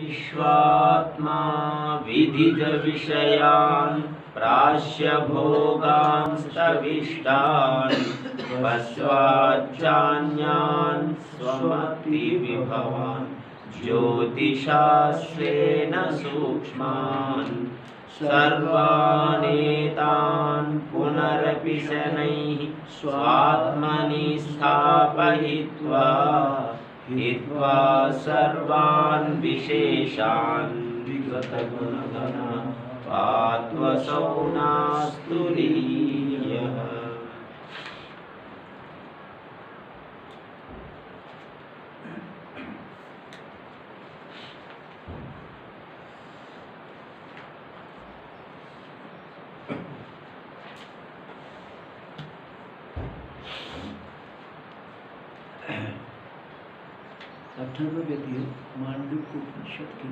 विश्वात्मा विधिजविषयान् प्राश्य भोगांस्तविष्टान् पश्चान्यान् स्वमतिविभवान् ज्योतिषास्वेन सूक्ष्मान् सर्वानेतान् पुनरपि शनैः स्वात्मनि स्थापयित्वा हित्वा सर्वान् विशेषान् विगतगुणगणा पात्वसौ नास्तुरीयः मांडुक्य उपनिषद के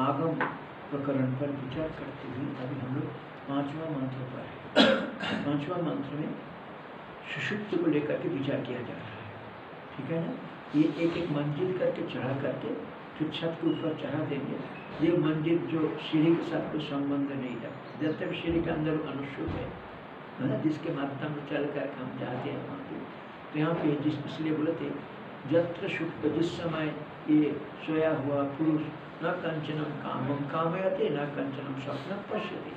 आगम प्रकरण पर विचार करते हुए अभी हम लोग पांचवा मंत्र पर है। पांचवा मंत्र में सुषुप्त को लेकर के विचार किया जा रहा है। ठीक है ना? ये एक एक मंजिल करके चढ़ा करके फिर छत के ऊपर चढ़ा देंगे, ये मंजिल जो सीढ़ी के साथ कोई संबंध नहीं है जब तक सीढ़ी के अंदर अनुसूप है ना, जिसके माध्यम में चल कर हम जाते हैं वहाँ पे तो यहाँ पे जिस इसलिए बोले थे, जत्र शुक्र जिस समय ये सोया हुआ पुरुष न कंचनम कामम कामयते, न कंचनम स्वप्न पश्यते।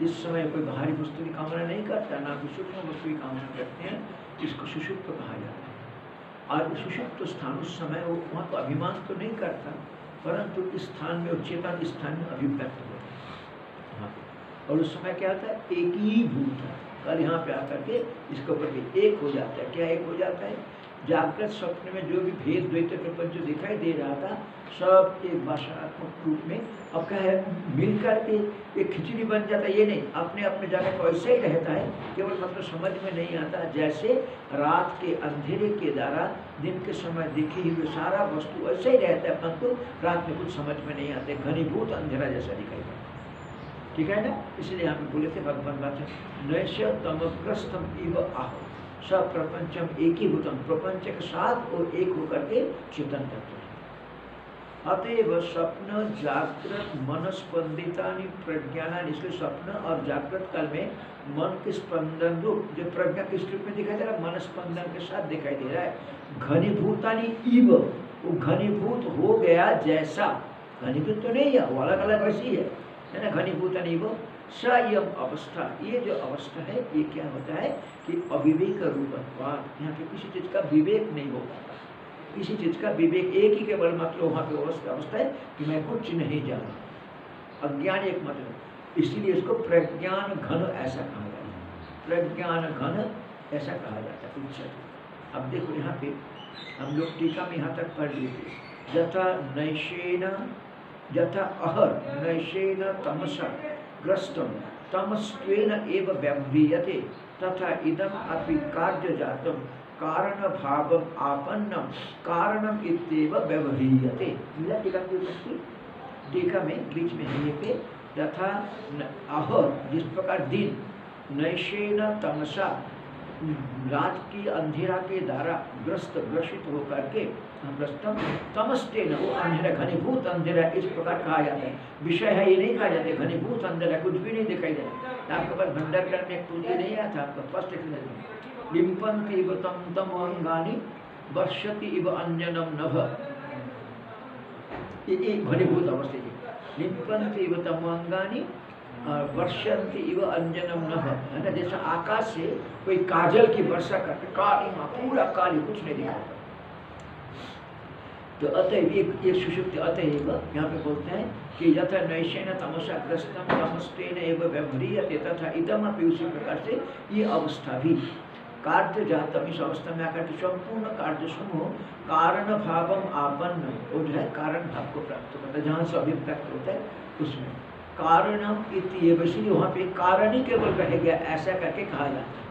जिस समय कोई बाहरी वस्तु की कामना नहीं करता, ना कोई सूक्ष्म वस्तु की कामना करते हैं, इसको सुषुप्त कहा जाता है। और सुषुप्त स्थान, उस समय वो वहाँ तो अभिमान तो नहीं करता, परंतु इस स्थान में चेतन स्थान में अभिव्यक्त होता है। पे। और उस समय क्या होता है? एक ही। भूत है कल यहाँ पे आकर के इसके ऊपर एक हो जाता है। क्या एक हो जाता है? जागृत स्वप्न में जो भी भेद, द्वैत प्रपंच दिखाई दे रहा था, सब एक भाषात्मक रूप में। अब क्या है? मिल करके एक खिचड़ी बन जाता है। ये नहीं, अपने अपने जगह को ऐसे ही रहता है, केवल मतलब समझ में नहीं आता। जैसे रात के अंधेरे के द्वारा दिन के समय देखी हुई सारा वस्तु ऐसे ही रहता है, परंतु रात में कुछ समझ में नहीं आते। घनीभूत अंधेरा जैसा दिखाई पड़ता ठीक है ना? इसलिए यहाँ पे बोले थे भगवान वाचन नैश तमग्रस्तम इव आहो। सब प्रपंचम एक ही भूतम प्रपंच के साथ और एक होकर के चेतन तत्व है। अतएव स्वप्न, जागृत मन स्पंदिता प्रज्ञाना इसलिए स्वप्न और जागृत काल में मन के स्पंदन रूप, जो प्रज्ञा किस रूप में दिखाई दे रहा है मन स्पंदन के साथ दिखाई दे रहा है। घनीभूतानी इव, वो घनीभूत हो गया जैसा। घनीभूत तो नहीं है, वो अलग अलग वैसी है ना? घनीभूतानी इव। सयम अवस्था। ये जो अवस्था है, ये क्या होता है कि अविवेक रूपत्वाद यहाँ पे किसी चीज़ का विवेक नहीं हो पाता। किसी चीज़ का विवेक एक ही केवल मतलब वहाँ पे अवस्था अवस्था है कि मैं कुछ नहीं जाना अज्ञान एक मतलब इसीलिए इसको प्रज्ञान घन ऐसा कहा जाता है। प्रज्ञान घन ऐसा कहा जाता है। उच्च अब देखो यहाँ पे हम लोग टीका में यहाँ तक पढ़ लिए यथा नैशेन यथा अहर नैशेन तमसा। ग्रस्तम तमस्वेन एव व्यव्रियते तथा इदम अपि कार्य जातम कारण भाव आपन्नम। कारणम इत्येव व्यवह्रियते मिला टीका की उपस्थिति टीका में बीच में होने पे। तथा अह जिस प्रकार दिन। नैशेन तमसा। रात की अंधेरा के द्वारा ग्रस्त ग्रसित होकर के ग्रस्तम तमस्ते न वो अंधेरा घनीभूत अंधेरा इस प्रकार कहा जाता है। विषय है, ये नहीं कहा जाता है, घनीभूत अंधेरा, कुछ भी नहीं दिखाई देता। आपके पास भंडारगढ़ में एक नहीं आया था आपका फ़र्स्ट एक्सपीरियंस लिम्पन्ति इव तम तम अंगानि, वर्षति इव अंजनम नभ। घनीभूत अवस्था है। इव तम अंगानि और वर्षन्ति इव अंजनम नभ है ना जैसा आकाश से कोई काजल की वर्षा करके काली माँ पूरा काली कुछ नहीं दिखाता तो अतएव ये ये सुषुप्त अतएव यहाँ पे बोलते हैं कि यथा नैशेन तमसा ग्रस्तम तमस्तेन एव व्यवह्रियते, तथा इदम अपि उसी प्रकार से ये अवस्था भी। कार्य जातम इस अवस्था में आकर के संपूर्ण कार्य समूह कारण भावम आपन्न, वो जो है कारण भाव को प्राप्त करता है, जहाँ से अभिव्यक्त होता है, उसमें। कारणम इत्येव इसलिए वहाँ पे कारण ही केवल रह गया, ऐसा करके कहा जाता है।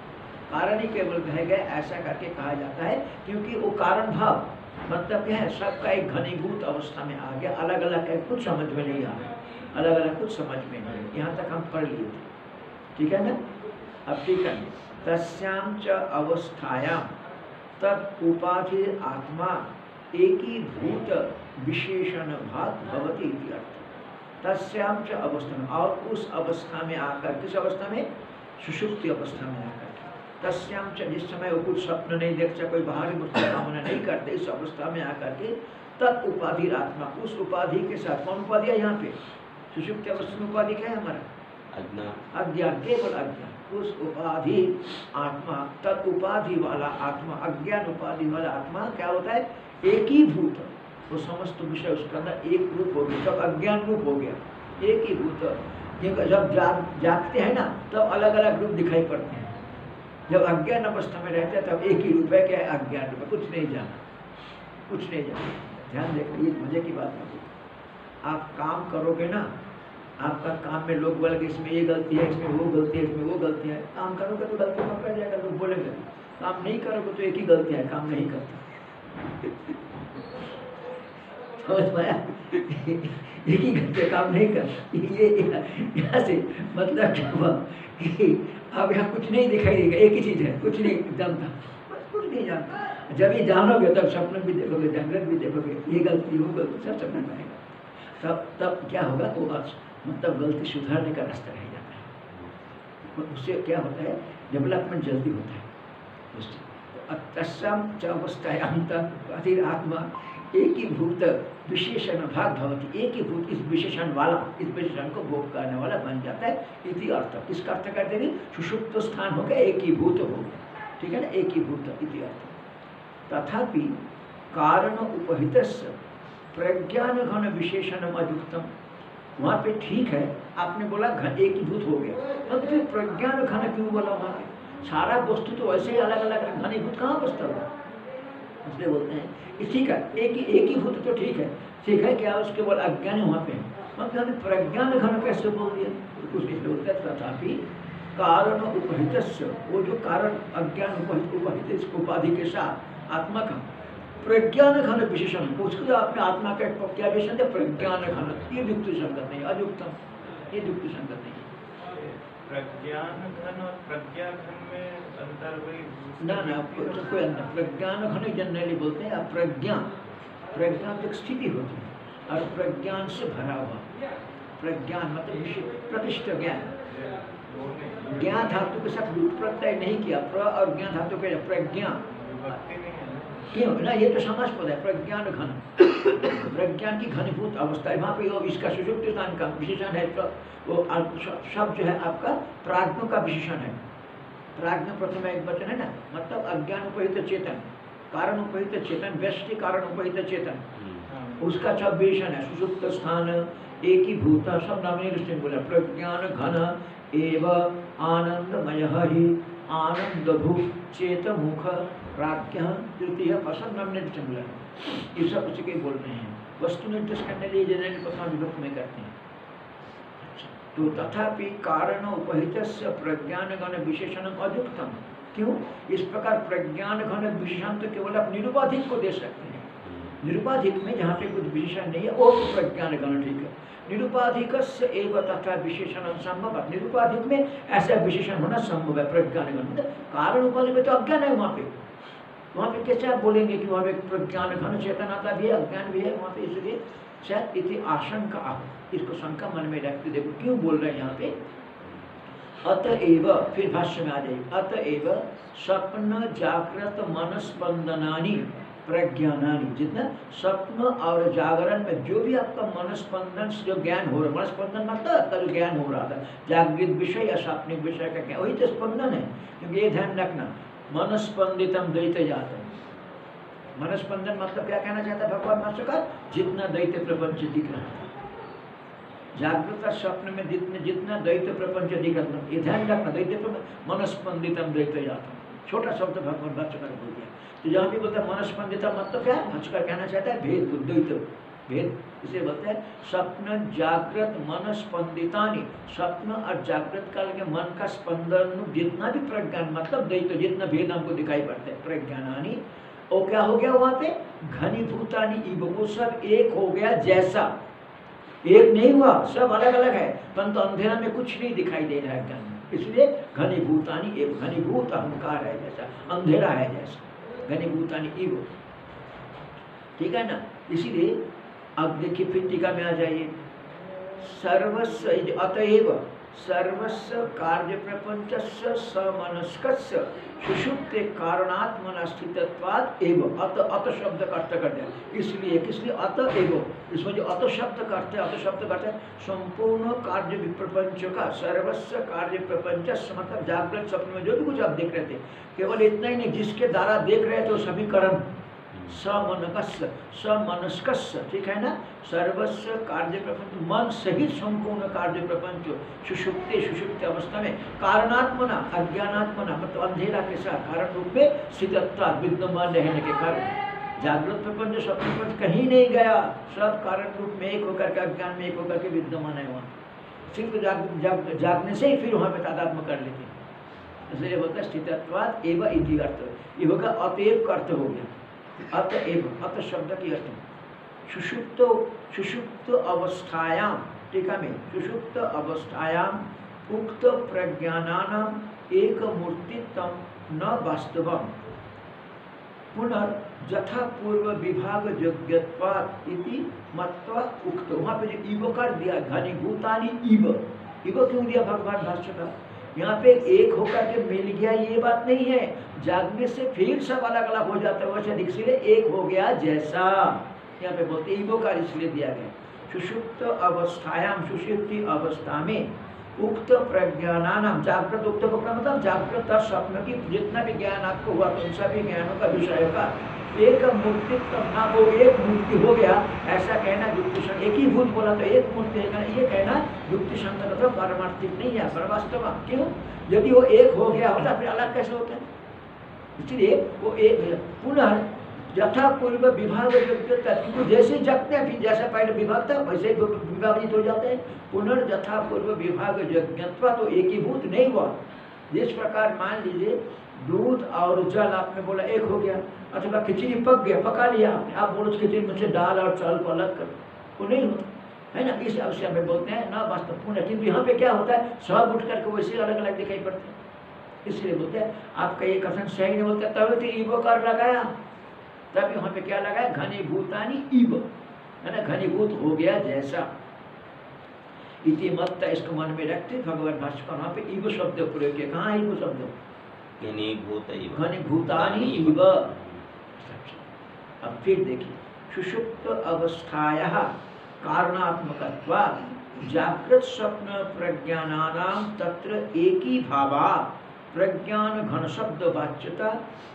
कारण ही केवल रह गया, ऐसा करके कहा जाता है, क्योंकि वो कारण भाव मतलब क्या है, सबका एक घनीभूत अवस्था में आ गया अलग अलग है कुछ समझ में नहीं आ रहा अलग अलग कुछ समझ में नहीं। यहाँ तक हम पढ़ लिए थे। ठीक है ना? अब ठीक है। तस्याम च अवस्थायाम तद उपाधि आत्मा, एकीभूत विशेषण भाग भवती अर्थ। तस्याम च अवस्था में और उस अवस्था में आकर किस अवस्था में? सुषुप्ति अवस्था में आकर तस्याम च जिस समय वो कुछ स्वप्न नहीं देखता कोई बाहरी वस्तु कामना नहीं करते इस अवस्था में आकर के तत् उपाधि आत्मा उस उपाधि के साथ कौन उपाधि है यहाँ पे? सुषुप्ति अवस्था में उपाधि क्या है हमारा? अज्ञान। अज्ञान केवल अज्ञान। उस उपाधि आत्मा तत् उपाधि वाला आत्मा अज्ञान उपाधि वाला आत्मा क्या होता है? एक ही भूत वो समस्त विषय उसके अंदर एक रूप हो गया जब अज्ञान रूप हो गया, एक ही भूत। जब जाग, जागते हैं ना, तब अलग अलग रूप दिखाई पड़ते हैं। जब अज्ञान अवस्था में रहते हैं, तब एक ही रूप है क्या है अज्ञान रूप कुछ नहीं जाना, कुछ नहीं जाना। ध्यान देखिए, ये मज़े की बात है। आप काम करोगे ना, आपका काम में लोग बोलेंगे, इसमें ये गलती है, इसमें वो गलती है, इसमें वो गलती है। काम करोगे तो गलती पकड़ जाएगा, लोग बोलेंगे। काम नहीं करोगे तो एक ही गलती है, काम नहीं करता। समझ पाया। एक ही गलती काम नहीं करता ये यहाँ से मतलब क्या हुआ कि अब यहाँ कुछ नहीं दिखाई देगा। एक ही चीज़ है, कुछ नहीं जानता बस कुछ नहीं जानता। जब ये जानोगे, तब सपने भी देखोगे जागृत भी देखोगे। ये गलती, वो गलती, सब समझ आएगा। तब तब क्या होगा? वो अर्थ- मतलब गलती सुधारने का रास्ता रह जाता है। और उससे क्या होता है? डेवलपमेंट जल्दी होता है। उससे तस्म च अवस्थाएँ अंत अधीर आत्मा। एक ही भूत विशेषण भाग भवती। एक ही भूत इस विशेषण वाला, इस विशेषण को भोग करने वाला बन जाता है। इति अर्थ। किसका अर्थ करते हैं सुषुप्त स्थान हो गया एक ही गया। ठीक है ना? एक ही भूत इति अर्थ। तथापि कारण उपहित प्रज्ञान घन विशेषण अयुक्तम वहाँ पे ठीक है। आपने बोला घन एक ही गया। तब फिर प्रज्ञान घन क्यों बोला वहाँ सारा वस्तु तो वैसे ही अलग अलग घनीभूत कहाँ बसता हुआ? इसलिए बोलते हैं। कि ठीक है, एक ही एक ही भूत तो ठीक है। ठीक है, क्या उसके बाद अज्ञान वहाँ पे है? मतलब हमें प्रज्ञान घन कैसे बोल दिया? कुछ इसलिए बोलते हैं तथापि कारण उपहित वो जो कारण अज्ञान उपहित उपहित उपाधि के साथ आत्मा का। प्रज्ञान घन विशेषण उसको जो आपने आत्मा का क्या विशेषण है प्रज्ञान घन ये युक्त संगत नहीं अयुक्तम। ये युक्त संगत नहीं प्रज्ञान घन और प्रज्ञा घन में अंतर वही ना ना तो कोई अंतर प्रज्ञान घन जनरली बोलते हैं प्रज्ञा प्रज्ञा तो स्थिति होती है और प्रज्ञान से भरा हुआ। प्रज्ञान मतलब प्रतिष्ठ ज्ञान। ज्ञान धातु के साथ लुट प्रत्यय नहीं किया प्र और ज्ञान धातु के प्रज्ञा। ना क्यों? ना ये तो समाज पद है प्रज्ञान घन। प्रज्ञान की घनीभूत अवस्था है। वहाँ पे वो इसका सुषुप्त स्थान का विशेषण है तो वो शब्द जो है आपका प्राज्ञ का विशेषण है। प्राज्ञ प्रथम एक वचन है ना? मतलब अज्ञान उपहित चेतन। कारण उपहित चेतन व्यष्टि कारण उपहित चेतन। हाँ। उसका सब विशेषण है सुषुप्त स्थान एक ही भूत सब नामी दृष्टि बोला प्रज्ञान घन एव आनंदमय ही आनंद भू प्राज्ञ तृतीय ये सब के बोल रहे हैं। वस्तु निर्देश करने लिए जनरल विभक्त में करते हैं। अच्छा, तो तथापि कारण उपहित प्रज्ञान घन विशेषण अयुक्तम क्यों? इस प्रकार प्रज्ञान घन विशेषण तो केवल आप निरुपाधिक को दे सकते हैं। निरुपाधिक में जहाँ पे कुछ विशेषण नहीं है वो तो प्रज्ञान गण ठीक है। निरुपाधिक एवं तथा विशेषण संभव। निरुपाधिक में ऐसा विशेषण होना संभव है प्रज्ञान गण मतलब कारण उपाधि में तो अज्ञान है वहाँ पे। वहाँ पे कैसे आप बोलेंगे कि वहाँ पे प्रज्ञान घन चेतन आता भी है, अज्ञान भी है, वहाँ पे इसलिए शायद इति आशंका आप, इसको शंका मन में रखते देखो, क्यों बोल रहे हैं यहाँ पे? अतएव फिर भाष्य में आ जाइए। अतएव स्वप्न जागृत मन स्पंदनानी प्रज्ञानानी, जितना स्वप्न और जागरण में जो भी आपका मन स्पंदन जो ज्ञान हो रहा है मन स्पंदन मतलब जो ज्ञान हो रहा था, जागृत विषय या स्वप्निक विषय का ज्ञान, वही तो स्पंदन है, क्योंकि ये ध्यान रखना। मन स्पंदितम द्वैत जातम मनस्पंदन मतलब क्या कहना चाहता है भगवान भाष्यकार? जितना दैत्य प्रपंच दिख रहा है। जागृत स्वप्न में जितने जितना द्वैत प्रपंच दिख रहा है, ये ध्यान रखना, दैत्य प्रपंच मनस्पंदितम द्वैत जातम छोटा शब्द भगवान भाष्यकार बोल दिया। तो जहाँ भी बोलता है मनस्पंदितम मतलब क्या? भाष्यकार कहना चाहता है भेद द्वैत भेद इसे बोलते हैं स्वप्न जागृत मन स्पंदितानी स्वप्न और जागृत काल के मन का स्पंदन जितना भी प्रज्ञान मतलब द्वैत जितना भेद हमको दिखाई पड़ता है, प्रज्ञानानी। और क्या हो गया वहाँ पे? घनीभूतानी वो सब एक हो गया जैसा। एक नहीं हुआ, सब अलग अलग है, परंतु अंधेरा में कुछ नहीं दिखाई दे रहा है। इसलिए घनीभूतानी एव, घनीभूत अहंकार है जैसा, अंधेरा है जैसा। घनीभूतानी इव। ठीक है ना? इसीलिए अब देखिए फिर टीका में आ जाइए। सर्वस्व अतएव सर्वस्व कार्य प्रपंच समनस्क सुषुप्त कारणात्मना स्थितत्वाद एव। अत अत शब्द का अर्थ करते हैं। इसलिए किसलिए? अत एव। इसमें जो अत शब्द करते हैं, अत शब्द करते हैं संपूर्ण कार्य प्रपंच का, सर्वस्व कार्य प्रपंच मतलब जागृत स्वप्न में जो भी कुछ आप देख रहे थे। केवल इतना ही नहीं, जिसके द्वारा देख रहे थे वो सभी कर्म समनकस्य समनस्कस्य ठीक है ना? सर्वस्व कार्य प्रपंच मन सहित संपूर्ण कार्य प्रपंच सुषुप्ति सुषुप्त अवस्था में कारणात्मना अज्ञानात्मना मतलब अंधेरा के साथ कारण रूप में स्थितत्व विद्यमान रहने के कारण। जागृत प्रपंच स्वप्न प्रपंच कहीं नहीं गया। सब कारण रूप में एक होकर के अज्ञान में एक होकर के विद्यमान है वहाँ। सिर्फ़ जाग, जाग, जागने से ही फिर वहाँ पे तादात्म कर लेते हैं। इसलिए होता है स्थितत्वाद एवं इति अर्थ। ये होगा अतएव अर्थ हो गया। अतएव अत शब्द की अर्थ सुषुप्त सुषुप्त अवस्थायाम टीका में, सुषुप्त अवस्थायाम उक्त प्रज्ञानानाम एक मूर्तित्व न वास्तवम पुनर्यथा पूर्व विभाग योग्यत्वात् इति मत्वा उक्त, वहाँ पे जो इव कर दिया घनीभूतानी इव। इव क्यों दिया भगवान भाष्य का यहाँ पे एक होकर के मिल गया, ये बात नहीं है। जागने से फिर सब अलग अलग हो जाता है। वैसे इसलिए एक हो गया जैसा। यहाँ पे बोलते इवो का इसलिए दिया गया। सुषुप्त अवस्थायाम सुषुप्ति अवस्था में उक्त प्रज्ञानानाम जागृत उक्त का मतलब जागृत स्वप्न की जितना भी ज्ञान आपको हुआ तो उन सभी ज्ञानों का विषय का एक मूर्तित्व ना वो एक मूर्ति हो गया, ऐसा कहना युक्ति एक ही भूत बोला तो एक मूर्ति है ये कहना युक्ति संग मतलब पारमार्थिक नहीं है, पर वास्तव क्यों? यदि वो एक हो गया होता, फिर अलग कैसे होता है? इसलिए वो एक पुनः यथा पूर्व विभाग क्योंकि जैसे जगते हैं, फिर जैसा पहले विभाग था, वैसे ही विभाजित हो जाते हैं। पुनर्यथा पूर्व विभाग यज्ञत्वा तो एक ही भूत नहीं हुआ। जिस प्रकार मान लीजिए दूध और जल आपने बोला, एक हो गया। अथवा खिचड़ी पक गया, पका लिया आपने, आप बोलो खिचड़ी में से दाल और चावल को अलग कर। वो नहीं होता। है ना? इस अवसर में बोलते हैं, ना, वास्तव वास्तवपूर्ण किंतु यहाँ पे क्या होता है? सब उठ करके वैसे अलग अलग दिखाई पड़ते हैं। इसलिए बोलते हैं आपका ये कथन सही नहीं बोलते तभी तो ईगो कर लगाया। तभी वहाँ पे क्या लगाया? घनीभूतानी ईव है ना घनीभूत हो गया जैसा। इति मत इसको मन में रखते भगवान भाष्य का वहाँ पे ईव शब्द प्रयोग किया। कहाँ ईव शब्द? घनीभूत घनीभूतानि इव अब फिर देखिए सुषुप्त अवस्थाया कारणात्मकत्वा जागृत स्वप्न प्रज्ञानानाम तत्र एकी भावा प्रज्ञान घन शब्द वाच्यता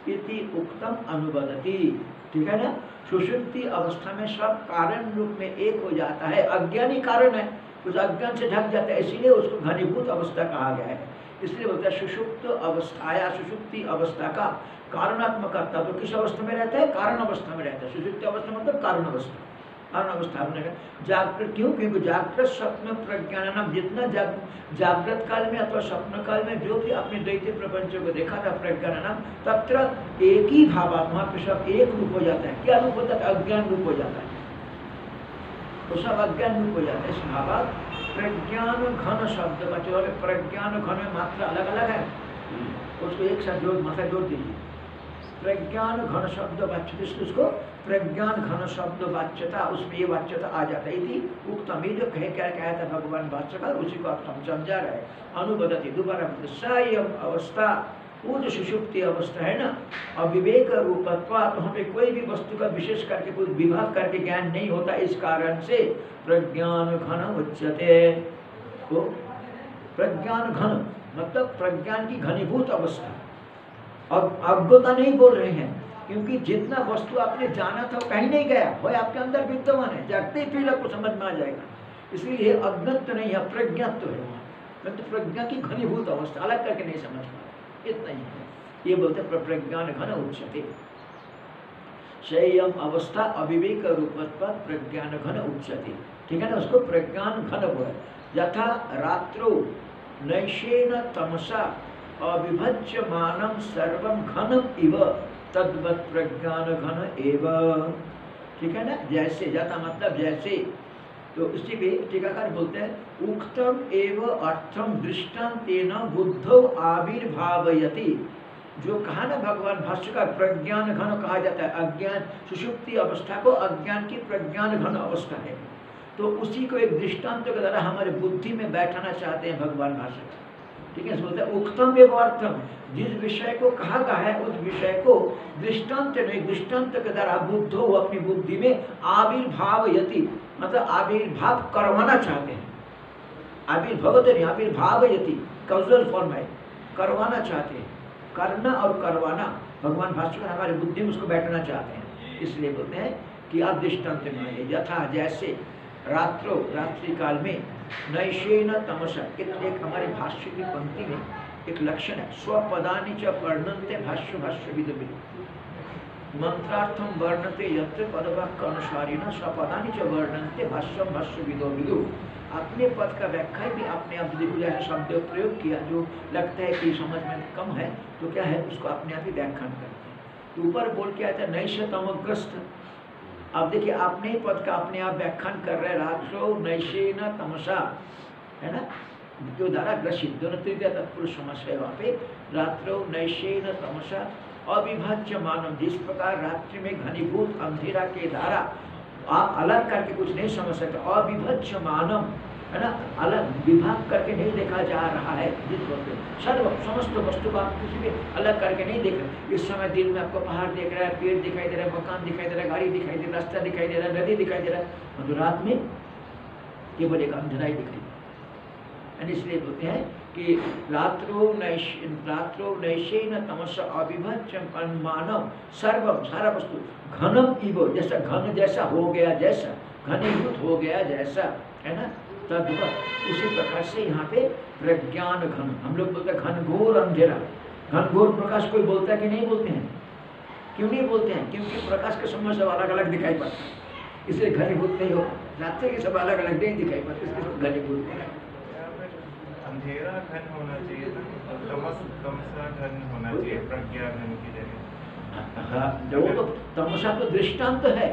इति उक्तम अनुबदती ठीक है ना? सुषुप्ति अवस्था में सब कारण रूप में एक हो जाता है। अज्ञानी कारण है। उस अज्ञान से ढक जाता है, इसीलिए उसको घनीभूत अवस्था कहा गया है। इसलिए बोलता है सुषुप्त अवस्था या सुषुप्ति अवस्था का कारणात्मक तत्व किस अवस्था में रहता है? कारण अवस्था में रहता है। सुषुप्त अवस्था मतलब कारण अवस्था। जागृत क्यों? क्योंकि जागृत स्वप्न प्रज्ञान नाम जितना जाग जागृत काल में अथवा स्वप्न काल में जो भी अपने दैत्य प्रपंचों को देखा था प्रज्ञान नाम तत्र एक ही भाव वहाँ पे सब एक रूप हो जाता है। क्या रूप होता है अज्ञान रूप हो जाता है। सब अज्ञान रूप हो जाता है। इस प्रज्ञान घन शब्द प्रज्ञान घन में मात्रा अलग अलग है उसको एक साथ जोड़ मात्रा जोड़ दीजिए। प्रज्ञान घन शब्द वाच्य उसको प्रज्ञान घन शब्द वाच्यता, उसमें ये वाच्यता आ जाता है। यदि उत्तम ये जो कहे, क्या कहया था भगवान भाष्यकार? उसी को आप हम समझा रहे अनुबदती दोबारा संयम अवस्था, वो जो सुषुप्ति अवस्था है ना, अविवेक रूपत्वा तो हमें कोई भी वस्तु का विशेष करके, कोई विभाग करके ज्ञान नहीं होता, इस कारण से प्रज्ञान घन उच्चते तो प्रज्ञान घन मतलब प्रज्ञान की घनीभूत अवस्था। अब अज्ञता नहीं बोल रहे हैं, क्योंकि जितना वस्तु आपने जाना था कहीं नहीं गया वो आपके अंदर विद्यमान है, जागते ही फिर आपको समझ में आ जाएगा। इसलिए अज्ञत्व नहीं है प्रज्ञत्व है। वहाँ परंतु प्रज्ञा की घनीभूत अवस्था, अलग करके नहीं समझ पा इतना ही है। ये बोलते प्रज्ञान घन उच्चते। संयम अवस्था अविवेक रूपत्व प्रज्ञान घन उच्चते। ठीक है ना, उसको प्रज्ञान घन बोला यथा रात्रो नैशेन तमसा अविभज्यमानं सर्वं घनम इव, तद्वत प्रज्ञान घन एव। ठीक है ना? जैसे, जाता मतलब जैसे। तो इसी पे टीकाकार बोलते हैं, उक्तम एव अर्थम दृष्टांतेन बुद्धौ आविर्भावयति। जो कहा ना भगवान भाष्य का प्रज्ञान घन कहा जाता है, अज्ञान, सुषुप्ति अवस्था को अज्ञान की प्रज्ञान घन अवस्था है। तो उसी को एक दृष्टांत के द्वारा हमारे बुद्धि में बैठाना चाहते हैं भगवान भाष्य का ठीक है बोलते हैं, उक्तम एवं अर्थम जिस विषय को कहा गया है, उस विषय को दृष्टांत नहीं, दृष्टांत के द्वारा बुद्ध हो अपनी बुद्धि में आविर्भाव यति मतलब आविर्भाव करवाना चाहते हैं। आविर्भवत नहीं आविर्भाव यति कौजल फॉर्म है। करवाना चाहते हैं। करना और करवाना, भगवान भास्कर हमारे बुद्धि में उसको बैठना चाहते हैं। इसलिए बोलते हैं कि आप दृष्टांत में यथा जैसे रात्रो रात्रि काल में नैशेन तमसा। एक, हमारे भाष्य की पंक्ति में एक लक्षण है। स्वपदानी च वर्णनते भाष्य भाष्य विद मंत्रार्थम वर्णते यत्र पदवाक्य अनुसारेण स्वपदानी च वर्णनते भाष्यम भाष्य विदो विदु। अपने पद का व्याख्या भी आपने आप देखो जैसे शब्द प्रयोग किया जो लगता है कि समझ में कम है तो क्या है उसको अपने आप ही व्याख्यान करते हैं ऊपर बोल के आता है नैश तमग्रस्त। अब देखिए, अपने पद का अपने आप व्याख्यान कर रहे राजो नैशे न तमसा, है ना? जो धारा ग्रसित, दोनों तृतीय तत्पुरुष समस्या है वहाँ पे। रात्रो नैशे न तमसा, अविभाज्य मानव। जिस प्रकार रात्रि में घनीभूत अंधेरा के धारा आप अलग करके कुछ नहीं समझ सकते। अविभज्य मानव। है ना? अलग विभाग करके नहीं देखा जा रहा है जिस वक्त सर्व, समस्त वस्तु को आप किसी भी अलग करके नहीं देख रहे। इस समय दिन में आपको पहाड़ दिख रहा है, पेड़ दिखाई दे रहा है, मकान दिखाई दे रहा है, गाड़ी दिखाई दे रहा है, रास्ता दिखाई दे रहा है, नदी दिखाई दे रहा है। तो रात में केवल एक अंधेराई दिखाई and इसलिए बोलते हैं कि रात्रो नैश, रात्रो नैशेन तमस अविभज्य मानव सर्वम सारा वस्तु। घनम इव, जैसा घन जैसा हो गया जैसा, घनीभूत हो गया जैसा, है ना? तद्वत उसी प्रकार से यहाँ पे प्रज्ञान घन। हम लोग बोलते हैं घनघोर अंधेरा। घनघोर प्रकाश कोई बोलता है कि नहीं बोलते हैं? क्यों नहीं बोलते हैं? क्योंकि प्रकाश के समय सब अलग अलग दिखाई पड़ता है। इसलिए घनीभूत नहीं हो रात्रि के सब अलग अलग नहीं दिखाई पड़ते इसलिए सब घनीभूत हो रहा है। अंधेरा घन होना चाहिए तमस तमसा घन होना चाहिए प्रज्ञा घन की जगह। हाँ तो तमसा तो दृष्टांत है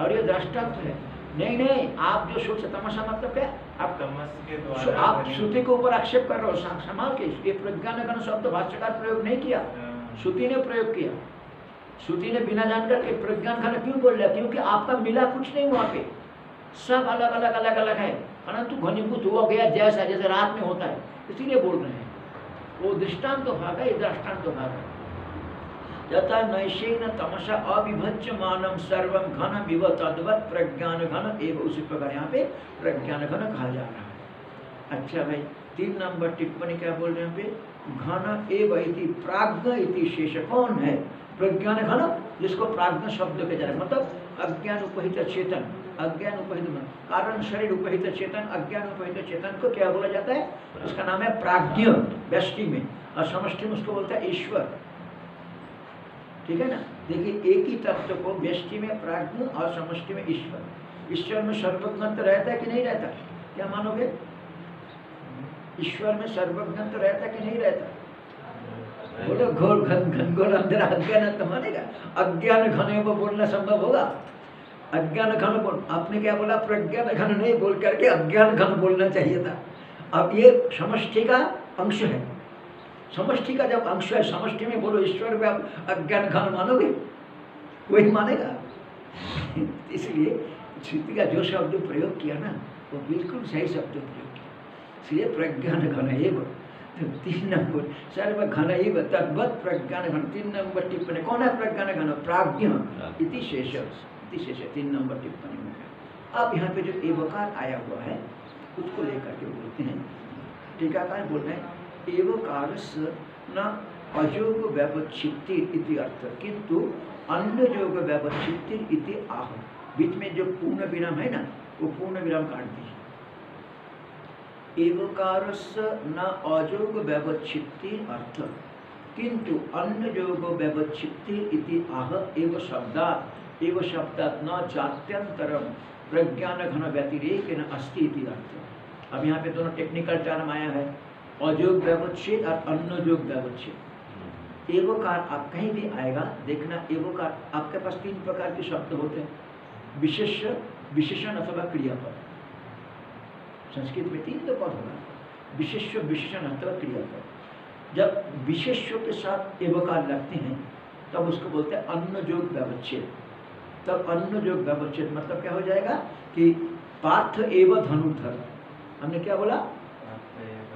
और ये दृष्टांत है नहीं नहीं आप जो सोच तमसा मतलब क्या? आप तमस के द्वारा आप श्रुति के ऊपर आक्षेप कर रहे हो संभाल के ये प्रज्ञान गण शब्द भाष्यकार प्रयोग नहीं किया। हाँ, श्रुति ने प्रयोग किया। श्रुति ने बिना जानकर के प्रज्ञान खाना क्यों बोल रहा क्योंकि आपका मिला कुछ नहीं वहाँ पे। सब अलग अलग अलग अलग है। परंतु घनीभूत हुआ गया जैसा जैसे रात में होता है। इसीलिए बोल रहे हैं। वो दृष्टांत तो भाग है ये दृष्टांत तो भाग है। यथा नैशेन तमसा अविभज्य मानम सर्वम घन विव तद्वत प्रज्ञान घन एवं उसी प्रकार यहाँ पे प्रज्ञान घन कहा जा रहा है। अच्छा भाई, तीन नंबर टिप्पणी क्या बोल रहे हैं पे? घन एव इति प्राज्ञ इति शेष कौन है? प्रज्ञान घन जिसको प्राज्ञ शब्द के जरा मतलब अज्ञान उपहित चेतन, अज्ञान उपहित कारण शरीर उपहित चेतन, अज्ञान उपहित चेतन को क्या बोला जाता है? उसका नाम है प्राज्ञ, व्यष्टि में। और समष्टि में उसको बोलता है ईश्वर। ठीक है ना? देखिए, एक ही तत्व को व्यष्टि में प्राज्ञ और समष्टि में ईश्वर। ईश्वर में सर्वज्ञत्व रहता है कि नहीं रहता? क्या मानोगे? ईश्वर में सर्वज्ञत्व रहता कि नहीं रहता? बोलो, घोर घन घन घोर अंदर अज्ञान तो मानेगा? अज्ञान घन वो बोलना संभव होगा? अज्ञान घन बोल, आपने क्या बोला? प्रज्ञान घन नहीं बोल करके अज्ञान घन बोलना चाहिए था। अब ये समष्टि का अंश है। समष्टि का जब अंश है समष्टि में बोलो ईश्वर में आप अज्ञान घन मानोगे? कोई मानेगा। इसलिए श्रुति का जो शब्द प्रयोग किया ना वो बिल्कुल सही शब्द प्रयोग किया। इसलिए प्रज्ञान घन एव तो तीन नंबर सर्व घन एव तद्वत प्रज्ञान घन तीन नंबर टिप्पणी कौन है प्रज्ञान घन? प्राज्ञ इति शेष इति शेष तीन नंबर टिप्पणी में अब यहाँ पे जो एवकार आया हुआ है उसको लेकर के बोलते हैं। टीकाकार बोल रहे हैं एवकार न अयोग व्यवच्छित्ति इति अर्थ। किंतु अन्य योग व्यवच्छित्ति इति आह। बीच में जो पूर्ण विराम है ना, वो पूर्ण विराम काट दीजिए एवकार न अयोग व्यवच्छित्ति अर्थ। किंतु अन्य योग व्यवच्छित्ति इति आह, एव शब्दात एव शब्दात न जात्यंतरम प्रज्ञान घन व्यतिरेक न अस्ति इति अर्थ। अब यहाँ पे दोनों टेक्निकल टर्म आया है। अयोग व्यवच्छेद और अन्नयोग व्यवच्छेद। एवोकार आप कहीं भी आएगा, देखना एवोकार आपके पास तीन प्रकार के शब्द होते हैं। विशेष, विशेषण अथवा क्रियापद। संस्कृत में तीन तो पद होगा। विशेष, विशेषण अथवा क्रियापद। जब विशेष्यों के साथ एवोकार लगते हैं, तब उसको बोलते हैं अन्न जोग व्यवच्छेद। तब अन्न जोग व्यवच्छेद मतलब क्या हो जाएगा कि पार्थ एव धनुर्धर। हमने क्या बोला?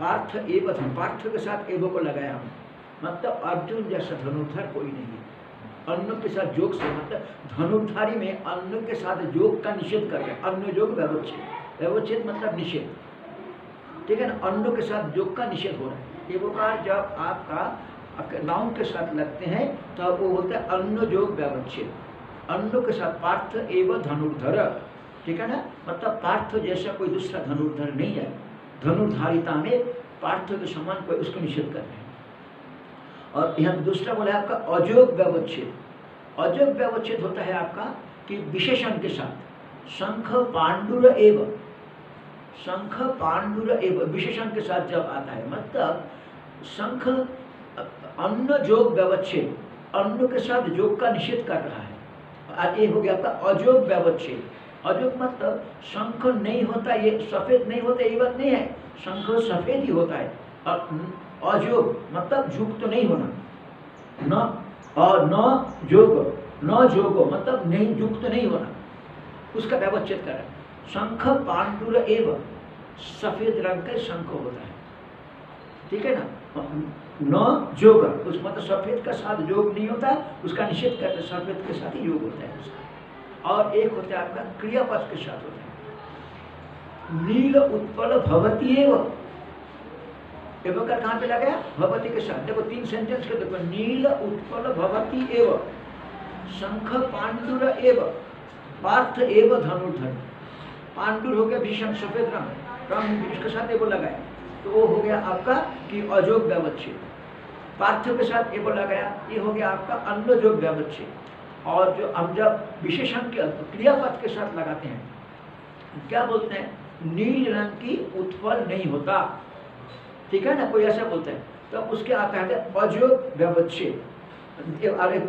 पार्थ एव धन, पार्थ के साथ एव को लगाया हमने। मतलब अर्जुन जैसा धनुर्धर कोई नहीं अन्न के साथ जोग से मतलब धनुर्धारी में अन्न के साथ जोग का निषेध कर रहे अन्न योग व्यवच्छेद। व्यवच्छेद मतलब निषेध। ठीक है ना? अन्न के साथ योग का निषेध हो रहा है। एवोकार जब आपका नाउन के साथ लगते हैं तो वो बोलते हैं अन्न योग व्यवच्छेद। अन्न के साथ पार्थ एवं धनुर्धर। ठीक है ना? मतलब पार्थ जैसा कोई दूसरा धनुर्धर नहीं है। धनुर्धारिता में पार्थ के समान कोई उसको निषेध कर रहे हैं। और यहाँ दूसरा बोला है आपका अजोग व्यवच्छेद। अजोग व्यवच्छेद होता है आपका कि विशेषण के साथ शंख पांडुर एव। शंख पांडुर एव, विशेषण के साथ जब आता है मतलब शंख अन्न जोग व्यवच्छेद, अन्न के साथ जोग का निषेध कर रहा है। और ये हो गया आपका अजोग व्यवच्छेद। अजोग मतलब शंख नहीं होता, ये सफ़ेद नहीं होता, ये बात नहीं है। शंख सफ़ेद ही होता है। और मतलब झुक तो नहीं होना। न और न, जोग, न जोगो मतलब नहीं युक्त नहीं होना। उसका व्यवच्छेद कर। शंख पांडुर एव, सफ़ेद रंग का शंख होता है। ठीक है ना? न जोग, उस मतलब सफ़ेद का साथ योग नहीं होता, उसका निषेध करते सफ़ेद के साथ ही योग होता है उसका। और एक होता है आपका क्रियापद के साथ होता है। नील उत्पल भवती एवं। एवकार कहाँ पे लगा भवती के साथ। देखो, तीन सेंटेंस के देखो। नील उत्पल भवती एव। शंख पांडुर एव। पार्थ एव धनुर्धर। पांडुर हो गया भीषण, सफ़ेद रंग। रंग उसके साथ एवो लगाया तो वो हो गया आपका कि अजोग व्यवच्छेद। पार्थ के साथ एवो लगाया ये हो गया आपका अन्न जोग व्यवच्छेद। और जो हम जब विशेषण के क्रियापद के साथ लगाते हैं, क्या बोलते हैं? नील रंग की उत्पल नहीं होता। ठीक है ना? कोई ऐसा बोलता है। तो उसके आता है अजोग व्यवच्छेद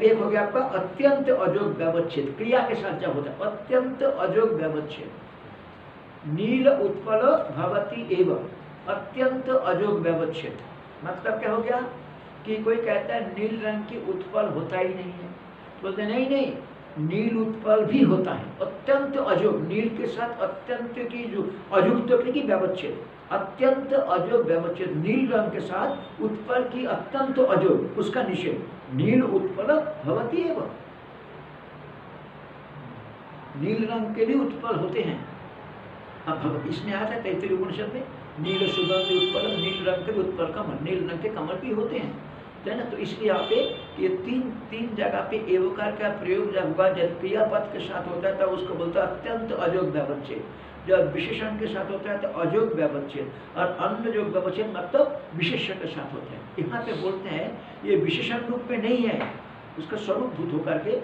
एक हो गया आपका अत्यंत अजोग व्यवच्छेद क्रिया के साथ जब होता है? अत्यंत अजोग व्यवच्छेद नील उत्पल भवती एवं। अत्यंत अजोग व्यवच्छेद मतलब क्या हो गया? कि कोई कहता है नील रंग की उत्पल होता ही नहीं है। बोलते, नहीं नहीं, नील उत्पल भी होता है। अत्यंत अजोग, नील के साथ अत्यंत की जो अयुक्त की व्यवच्छेद। अत्यंत अजोग व्यवच्छेद, नील रंग के साथ उत्पल की अत्यंत अजोग, उसका निषेध। नील उत्पल भवती एवं। नील रंग के भी उत्पल होते हैं। अब इसमें आया था तैतरी उपनिषद में, नील सुगंध उत्पल, नील रंग के उत्पल कमल, नील रंग के कमल भी होते हैं। है ना? तो इसलिए यहाँ पे ये तीन तीन जगह पे एवकार का प्रयोग जब हुआ, जब क्रियापद के साथ होता है, तब उसको बोलता है अत्यंत अजोग व्यवच्छेद। जब विशेषण के साथ होता है तो अजोग व्यवच्छेद। और अन्य जो व्यवच्छेद मतलब विशेषण के साथ होते हैं। यहाँ पे बोलते हैं, ये विशेषण रूप में नहीं है। उसका स्वरूप भूत होकर के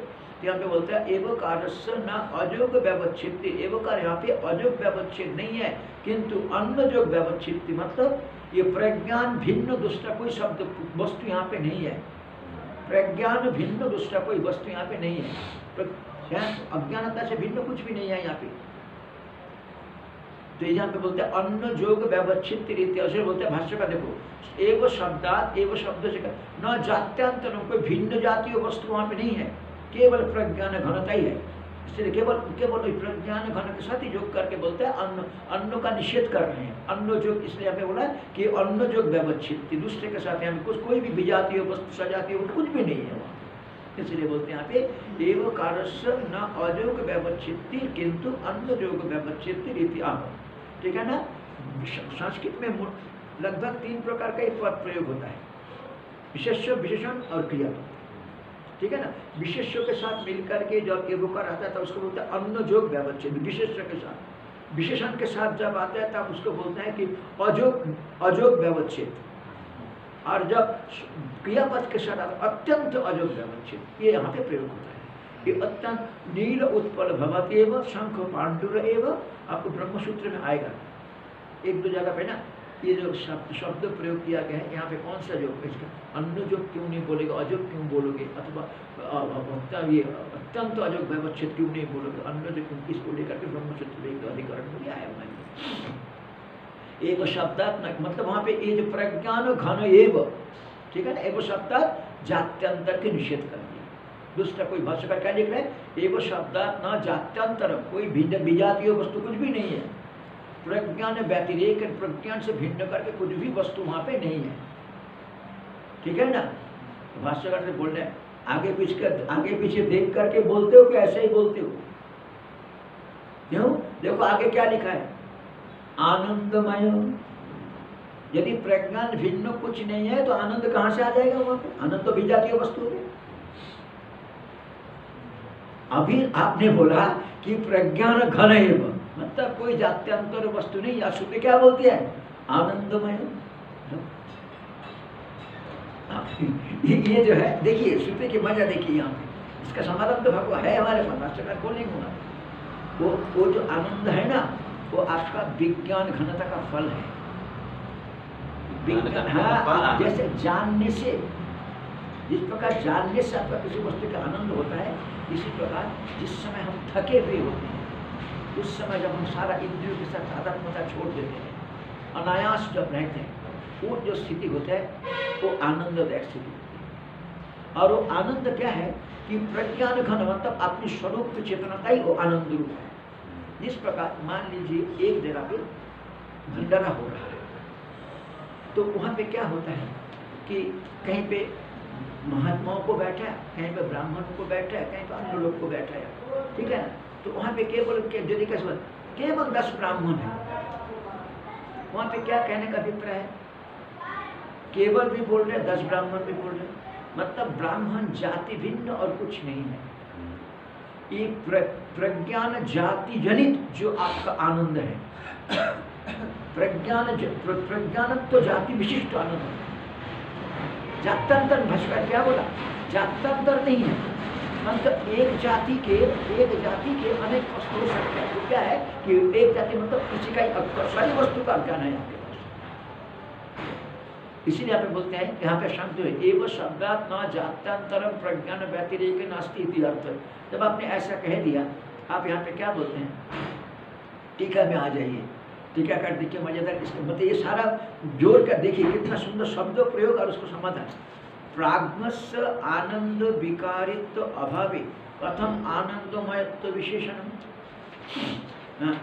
यहाँ पे बोलते हैं एवकार न अजोग व्यवच्छेद एवकार यहाँ पे अजोग व्यवच्छेद नहीं है, किंतु अन्य जो व्यवच्छेद मतलब ये प्रज्ञान भिन्न दूसरा कोई शब्द वस्तु यहाँ पे नहीं है। प्रज्ञान भिन्न दूसरा कोई वस्तु यहाँ पे नहीं है। अज्ञानता से भिन्न कुछ भी नहीं है यहाँ पे। तो यहाँ पे बोलते हैं, अन्न, जोग व्यवच्छित रीति अवसर बोलते हैं भाष्य का देखो, एव शब्दात, एव शब्द से न जात्यांतर कोई भिन्न जातीय वस्तु वहाँ पे नहीं है। केवल प्रज्ञान घनता ही है। इसलिए केवल केवल प्रज्ञान घन के साथ ही योग करके बोलते हैं, अन्न अन्न का निषेध कर रहे हैं। अन्न जोग इसलिए हमें बोला कि अन्न जोग व्यवच्छित। दूसरे के साथ यहाँ कुछ, कोई भी विजातीय वस्तु, सजातीय कुछ भी नहीं है वहाँ। इसलिए बोलते हैं यहाँ पे, एव कारस्य न अजोग व्यवच्छित किंतु अन्न जोग व्यवच्छित रीति आह। ठीक है ना? संस्कृत में लगभग तीन प्रकार का एक पद प्रयोग होता है। विशेष विशेषण और क्रियापद। ठीक है ना? विशेष्य के साथ मिलकर के जब एवोकार आता है तब उसको बोलते हैं अन्न जोग व्यवच्छेद विशेष्य के साथ। विशेषण के साथ जब आता है, तब उसको बोलते हैं कि अजोग अजोग व्यवच्छेद और जब क्रियापद के साथ अत्यंत अजोग व्यवच्छेद ये यहाँ पे प्रयोग होता है। ये अत्यंत नील उत्पल भवत एवं शंख पांडुर एवं, आपको ब्रह्मसूत्र में आएगा। एक दो जगह पे ना ये जो शब्द शब्द प्रयोग किया गया है, यहाँ पे कौन सा योग इसका अन्न जो क्यों नहीं बोलेगा अजोग क्यों बोलोगे? अथवा ये अत्यंत अजोग व्यवच्छेद क्यों नहीं बोलोगे? अन्न जो क्यों इसको लेकर के ब्रह्मसूत्र एक अधिकरण में आया हुआ एक शब्दात्मक मतलब वहाँ पे ये जो प्रज्ञान घन एव, ठीक है ना? एवं शब्दात जात्यंतर के निषेध कर दिया। दूसरा कोई भाषाकार क्या लिख रहे हैं? एवं शब्दात न जात्यंतर कोई भिन्न विजातीय वस्तु कुछ भी नहीं है। प्रज्ञान व्यतिरेक प्रज्ञान से भिन्न करके कुछ भी वस्तु वहाँ पे नहीं है। ठीक है ना? भाष्यकार से बोल रहे हैं, आगे पीछे आगे पीछे देख करके बोलते हो कि ऐसे ही बोलते हो? क्यों? देखो आगे क्या लिखा है। आनंदमय। यदि प्रज्ञान भिन्न कुछ नहीं है तो आनंद कहाँ से आ जाएगा वहाँ पे? आनंद तो विजातीय वस्तु है। अभी आपने बोला कि प्रज्ञान घन एवं। मतलब कोई जात्यंतर वस्तु नहीं या श्रुति क्या बोलती है? आनंदमय। ये ये जो है देखिए श्रुति की मज़ा देखिए यहाँ पे। इसका समाधान तो भगवान है हमारे पास भाष्यकार को नहीं होगा वो वो जो आनंद है ना वो आपका विज्ञान घनता का फल है। विज्ञान घनता का फल हाँ जैसे जानने से जिस प्रकार जानने से आपका किसी वस्तु का आनंद होता है इसी प्रकार जिस समय हम थके हुए होते हैं उस समय जब हम सारा इंद्रियों के साथ तादात्मता छोड़ देते हैं, अनायास जब रहते हैं, वो जो स्थिति होता है, वो आनंददायक स्थिति और वो आनंद क्या है कि प्रज्ञान घन मतलब अपनी स्वरूप चेतना का ही वो आनंद रूप है। जिस प्रकार मान लीजिए एक जगह पे भंडारा हो रहा है तो वहाँ पे क्या होता है कि कहीं पे महात्माओं को बैठा है, कहीं पे ब्राह्मणों को बैठा है, कहीं पे अन्य लोग को बैठा है, ठीक है ना? तो वहाँ पे केवल के यदि केवल दस ब्राह्मण है। वहाँ पे क्या कहने का अभिप्राय है? केवल भी बोल रहे दस ब्राह्मण भी बोल रहे मतलब ब्राह्मण जाति भिन्न और कुछ नहीं है। ये प्र, प्रज्ञान जाति जनित जो आपका आनंद है। प्रज्ञान प्र, प्रज्ञान तो जाति विशिष्ट आनंद है। जात्यंतर भाषकर क्या बोला? जात्यंतर नहीं है। मतलब एक जाति के, एक जाति के अनेक वस्तु हो सकते हैं? तो क्या है कि एक जाति मतलब किसी का ही अज्ञान- सारी वस्तु का अज्ञान है आपके पास इसीलिए आप बोलते हैं यहाँ पे शब्द है, एवं शब्दात न जात्यांतरम प्रज्ञान व्यतिरेक नास्ती इति अर्थ। जब आपने ऐसा कह दिया, आप यहाँ पे क्या बोलते हैं? टीका में आ जाइए। टीका कर देखिए मज़ेदार इसका मतलब ये सारा जोड़ कर देखिए, कितना सुंदर शब्द प्रयोग और उसको समाधान। प्राज्ञस्य आनंद विकारित्व अभावे। कथम आनंदमयत्व विशेषण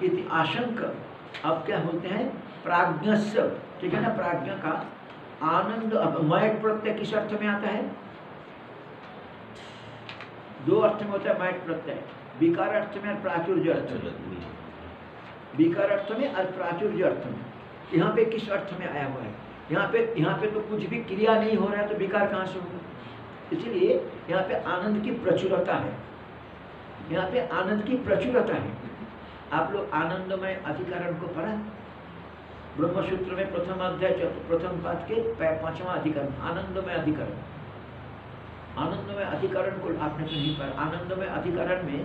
इति आशंक। अब क्या होते हैं? प्राज्ञस्य ठीक है ना प्राज्ञ का आनंद मय प्रत्यय किस अर्थ में आता है? दो अर्थ में होता है मय प्रत्यय। विकार अर्थ में और प्राचुर्य अर्थ में। विकार अर्थ में और प्राचुर्य अर्थ में। यहाँ पे किस अर्थ में आया हुआ है? यहाँ पे यहाँ पे तो कुछ भी क्रिया नहीं हो रहा है तो विकार कहाँ से होगा? इसलिए यहाँ पे आनंद की प्रचुरता है। यहाँ पे आनंद की प्रचुरता है। आप लोग आनंदमय अधिकरण को पढ़ा। ब्रह्मसूत्र में प्रथम अध्याय प्रथम पाद के पांचवा अधिकरण, आनंदमय अधिकरण। आनंदमय अधिकरण को आपने तो नहीं पढ़ा। आनंदमय अधिकरण में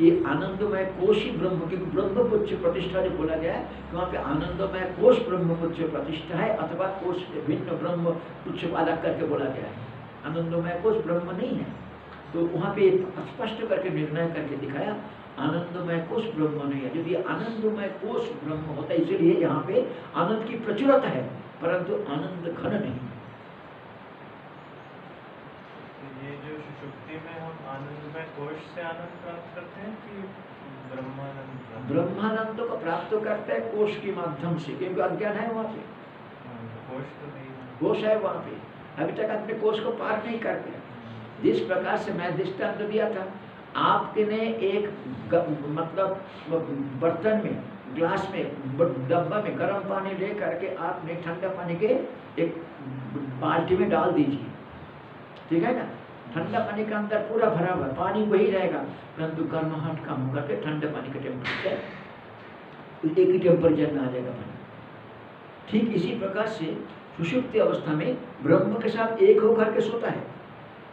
ये आनंदमय कोश ही ब्रह्म, क्योंकि ब्रह्मपुच्छ प्रतिष्ठा जो बोला गया है कि वहाँ पे आनंदमय कोश ब्रह्मपुच्छ प्रतिष्ठा है, अथवा कोश भिन्न ब्रह्म पुच्छ अलग करके बोला गया है। आनंदमय कोश ब्रह्म नहीं है। तो वहाँ पे स्पष्ट करके निर्णय करके दिखाया, आनंदमय कोश ब्रह्म नहीं है। यदि आनंदमय कोश ब्रह्म होता है, इसीलिए यहाँ पे आनंद की प्रचुरता है, परंतु आनंद घन नहीं है तो ये जो सुषुप्ति में हम आनंद से आनंद प्राप्त करते हैं कि ब्रह्मानंद ब्रह्मानंद को प्राप्त करते हैं कोश के माध्यम से क्योंकि अज्ञान है वहाँ पे। हाँ, कोश तो नहीं है। है वहाँ पे। अभी तक अपने कोश को पार नहीं कर पाया जिस प्रकार से मैं दृष्टांत दिया था आपके ने एक मतलब बर्तन में ग्लास में डब्बा में गर्म पानी ले करके आपने ठंडा पानी के एक बाल्टी में डाल दीजिए। ठीक है ना? ठंडा पानी का अंदर पूरा भरा हुआ पानी वही रहेगा। परंतु गर्माहट कम होकर के ठंडे पानी का टेम्परेचर एक ही टेम्परेचर में आ जाएगा पानी। ठीक इसी प्रकार से सुषुप्ति अवस्था में ब्रह्म के साथ एक होकर के सोता है।